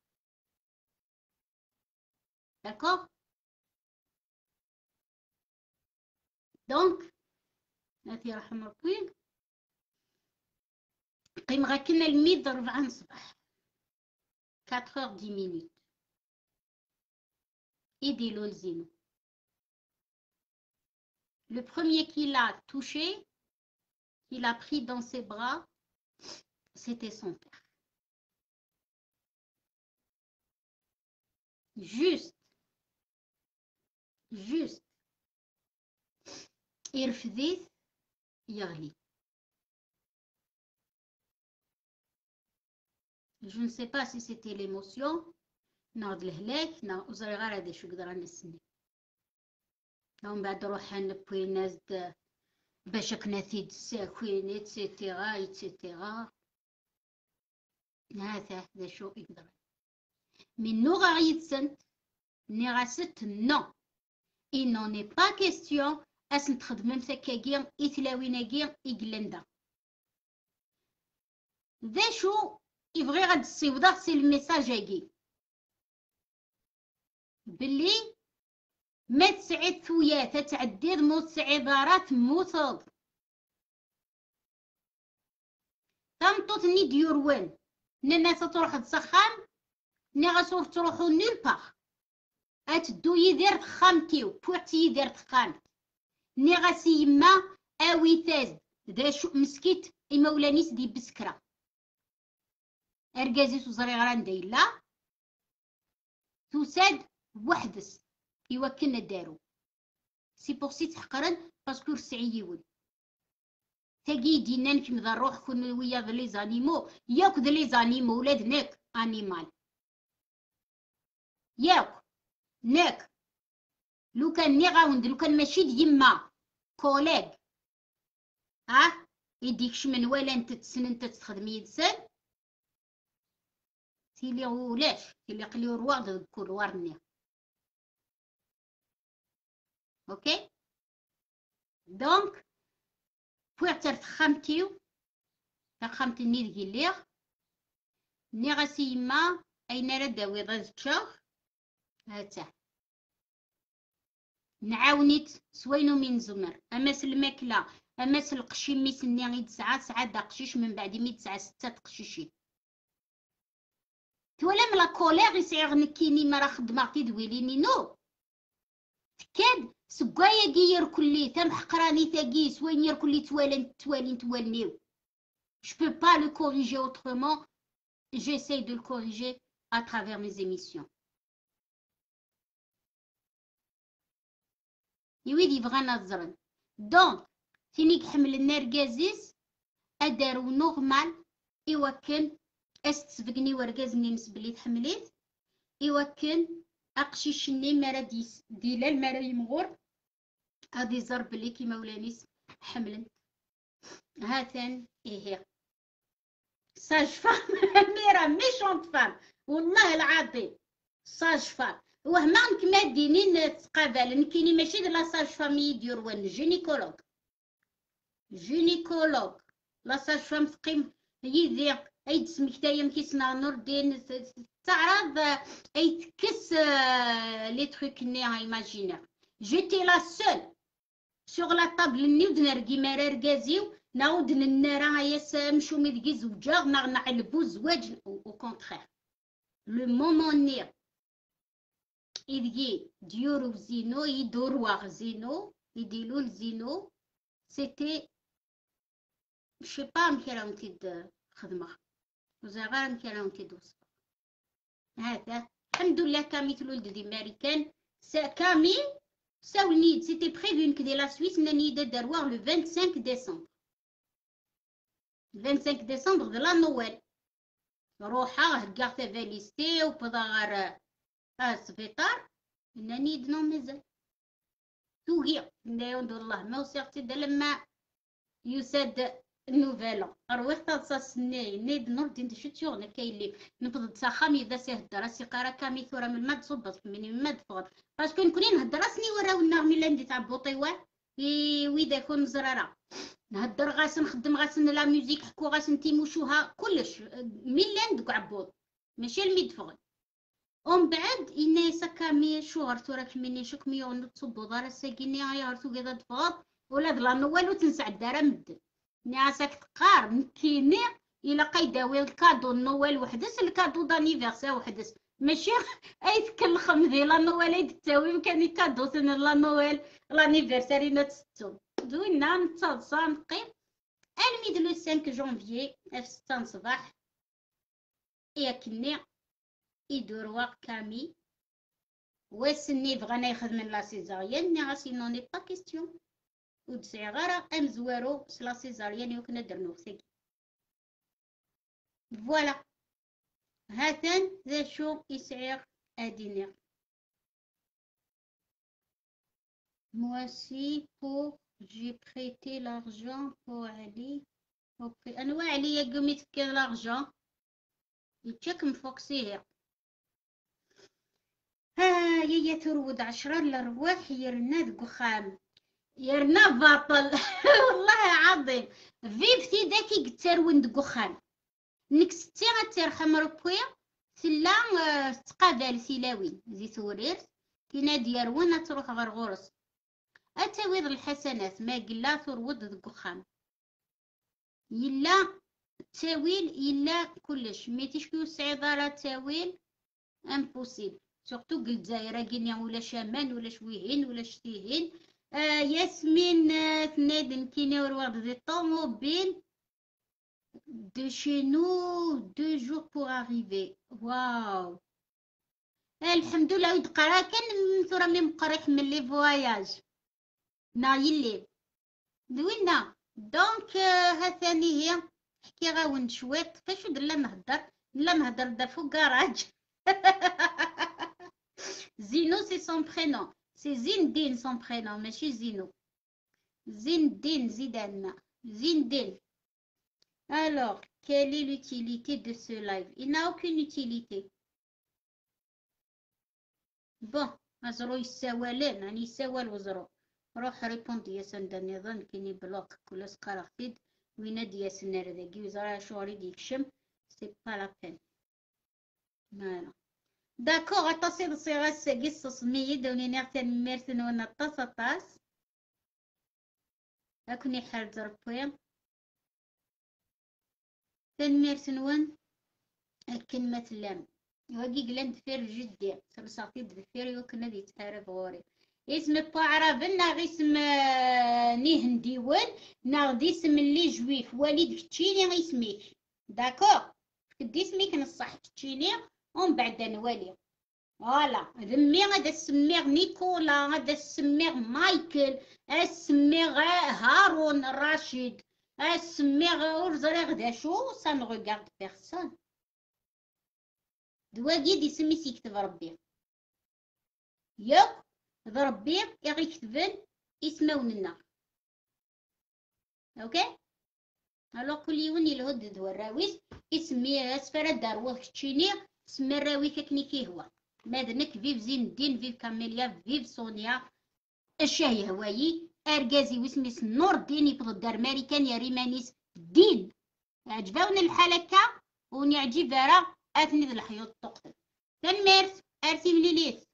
داكوغ دونك ناتي رحم ربي. قيم غا كنا الميد ربعة الصباح. 4 heures 10 minutes. يديروا لزينو Le premier qu'il a touché, qu'il a pris dans ses bras, c'était son père. Juste, juste, يرفديث يغلي. Je ne sais pas si c'était l'émotion, ناض الهلاك نا وزري غير هذا شو قدر نسني ومن بعد روح نبوي ناس باش كنا في الساكوين اتسيتيرا اتسيتيرا هذا هذا شو يقدر. من نو غا يتسنت ني غاست نو il n'en est pas question أس نتخدم ثكاكي إثلاويناكي إقلندا ذا شو يبغي غاد الصيوضة سي الميساج هاكي بلي ما تسعد ثويات تعديد موت سعيدارات موثض تمطوط ني ديوروان ننا تروح تسخان ني غاسوف تروحو نيل باغ. أتدو يدير تخامتيو بوحتي يدير تخامت ني غاسي يما أوي تاز. دا شو مسكيت إمولانيس دي بسكرة. أرجازيس وزري غران دايلا. توساد وحدس. يوكلنا دارو. سي بوغ سي تحقرن باسكو رسعيون تاقي دينا نكم ذا الروح كون ويا ذا لي زانيمو ياك ذا لي زانيمو ولاد ناك انيمال ياك ناك. لو كان ني غاوند لو كان ماشي ديما كوليغ. ها؟ يديكش من ولا أنت تسن أنت تخدم يدسن تيلي ولاش تيلي قليو رواد كل ورني أوكي دونك بوغتر تخمتيو تخمت النيد كيليغ ني غاسي يما اين راه داوي ضجتشا هاتا نعاونيت سوينو من زمر اما الماكله اما القشي ميسني غي تسعة سعة دقشيش من بعد مي تسعة ستة تقشيشين تولا ملا كوليغ يسعي نكيني ما راه خدمة دويليني نو تكاد سكايا كير كلي تم حقراني تاكي سوين ير كلي توالن توالين توالنيو Je peux pas le corriger autrement. J'essaye de le corriger à travers mes émissions. يويد يبغى نظرا دونك تينيك حمل النار كازيس أدارو نورمال يوكن استسبقني ورقازني نسبلي تحمليت يوكن أقشيشني مرا ديلا المرا يمغور. غادي زرب لي كيما ولانيس حملن. هاتان إيه ساج فام ميرا ميشونت فام والله العظيم ساج فام وهما كما دينين تقابل كيني ماشي لا ساج فام يدير وين جينيكولوج جينيكولوج لا ساج فام تقيم يدير اي تسمكتايا مكيسنا نور الدين تعرض اي تكس لي تروك ني ايماجينير جيتي لا سول سوغ لا طابل ني ودنرقي مرا رقازيو نعود ننارا ياس مشو ميدقي زوجاغ نغ نعلبو زواج أو كونتخير لو مومون ني يدقي ديورو زينو يدوروا زينو يديلو زينو سيتي شي با مكيراهم تيد خدمه وزغار مكيراهم تيدوس هذا الحمد لله كامي تلولد دي ماريكان كامي ساولني سيتي بريفو كدي لا سويس ناني داروها لو 25 ديسمبر 25 ديسمبر د لا نوال روحا هكا فاليستي وبدا غير السبيطار انني دنو مازال توقي ندير الله ما وسيختي لما يساد النوفيلا أروح تصاص ني نيد نور دين شتيو أنا كايلي نفض تساخام اذا سي هدرا سي قرا كامي ثورا من ماد صبط من ماد فغط باسكو نكوني نهدر راسني وراو النغمي اللي عندي تاع بوطيوان ويدا يكون مزرارة نهدر غاس نخدم غاس لا ميوزيك حكو غاس نتيموشوها كلش من لاند عبود ماشي الميد فغل ومن بعد إنا يسكا مي شوغر تورا كميني شوك ميون تصبو دار الساكيني غير تو كذا تفغط ولاد لا نوال وتنسى الدار مدن نعساك تقار. نكيني إلا قيداوي الكادو نوال وحدس الكادو دانيفرسير وحدس. ماشي؟ أي تكلخم ذي لا نوال أي تساوي كان كادو سن لا نوال لانيفرسير نتستو دوينا نتصادصا نقيم. الميد لو 5 جونفيي في 6 صباح ياكني يدور وقت كامي واسني بغانا يخدم لا سيزاريان ني سينو ني با كيستيون. ودسي غير أم زوارو سلا سيزاريان يمكن درنو سيكي فوالا. هاتان ذا شو ادينير Moi aussi, pour j'ai prêté l'argent pour Ali. أوكي أنا واعي يا قومي تفكر لارجون يتشك مفوكسيه ها يا ترود عشرة الارواح يرنا دقخام يرنا باطل والله عظيم. فيفتي داكي قتاروين دقخام نك ستي غترحم ربي سلا آه، تقابل سلاوي زي ثورير كينا ديال تروح غير غرس أتاويض الحسنات. ما قلا ترود ذك وخام يلا تاويل يلا كلش. ميتيش كيو سعيدة تاويل. امبوسيبل سورتو زايرة كينيا ولا شامان ولا شويهين ولا شتيهين آه ياسمين آه تنادن كينيا ورواد دي طوموبيل de chez nous deux jours pour arriver. واو الحمد لله يدقرا كان ثورة من مقرح من لي فواياج نايلي دوينا دونك ها ثاني هي حكي غاون شويط فاش لا نهضر لا نهضر دا فوق كراج زينو سي سون برينون سي زين دين سون برينون ماشي زينو زين دين زيدان زين دين Alors, quelle est l'utilité de ce live Il n'a aucune utilité. Bon, أزرو يساوالين يعني يساوال وزرو روح ريبوند يا سند النظام كيني بلوك كل سقارة خفيد وينادي يا سنار ذاكي وزرا شغلي ديكشم سي با لا بين داكوغ اتصل صيغة ساقيس صمية دوني نغتن ميرتن وأنا طاس أكوني حال زربويا تنميرت نون أكن مثلا وقي قلن دفير جدي سلساتي دفير يوكنا دي تعرف غوري اسم الطعرب ناغ اسم نيه ديوان ناغ دي اسم اللي جويف وليد كتشيني اسميك داكور كدي اسميك نصح كتشيني ومن بعد نوالي فوالا. ذمي غادا سميغ نيكولا غادا سميغ مايكل اسميغ هارون راشد اسميغ ور زريغ دا شو؟ سا نغوغارد بيرسون. دواكي دي سمي سيكتب ربي. ياك ربي يغي كتبن اسماوننا أوكي؟ ألو كل يوم يلهد ذو الراويس اسمي اسفر دار كتشيني سمي الراوي كني كي هو مادنك فيف زين الدين فيف كاميليا فيف سونيا الشاي هوايي ارجازي وسميس نور الدين يبغض دار ماريكان يا ريمانيس دين عجباونا الحال هكا ونعجب راه اثني ذ الحيوط تقتل تنميرت ارسي مليليت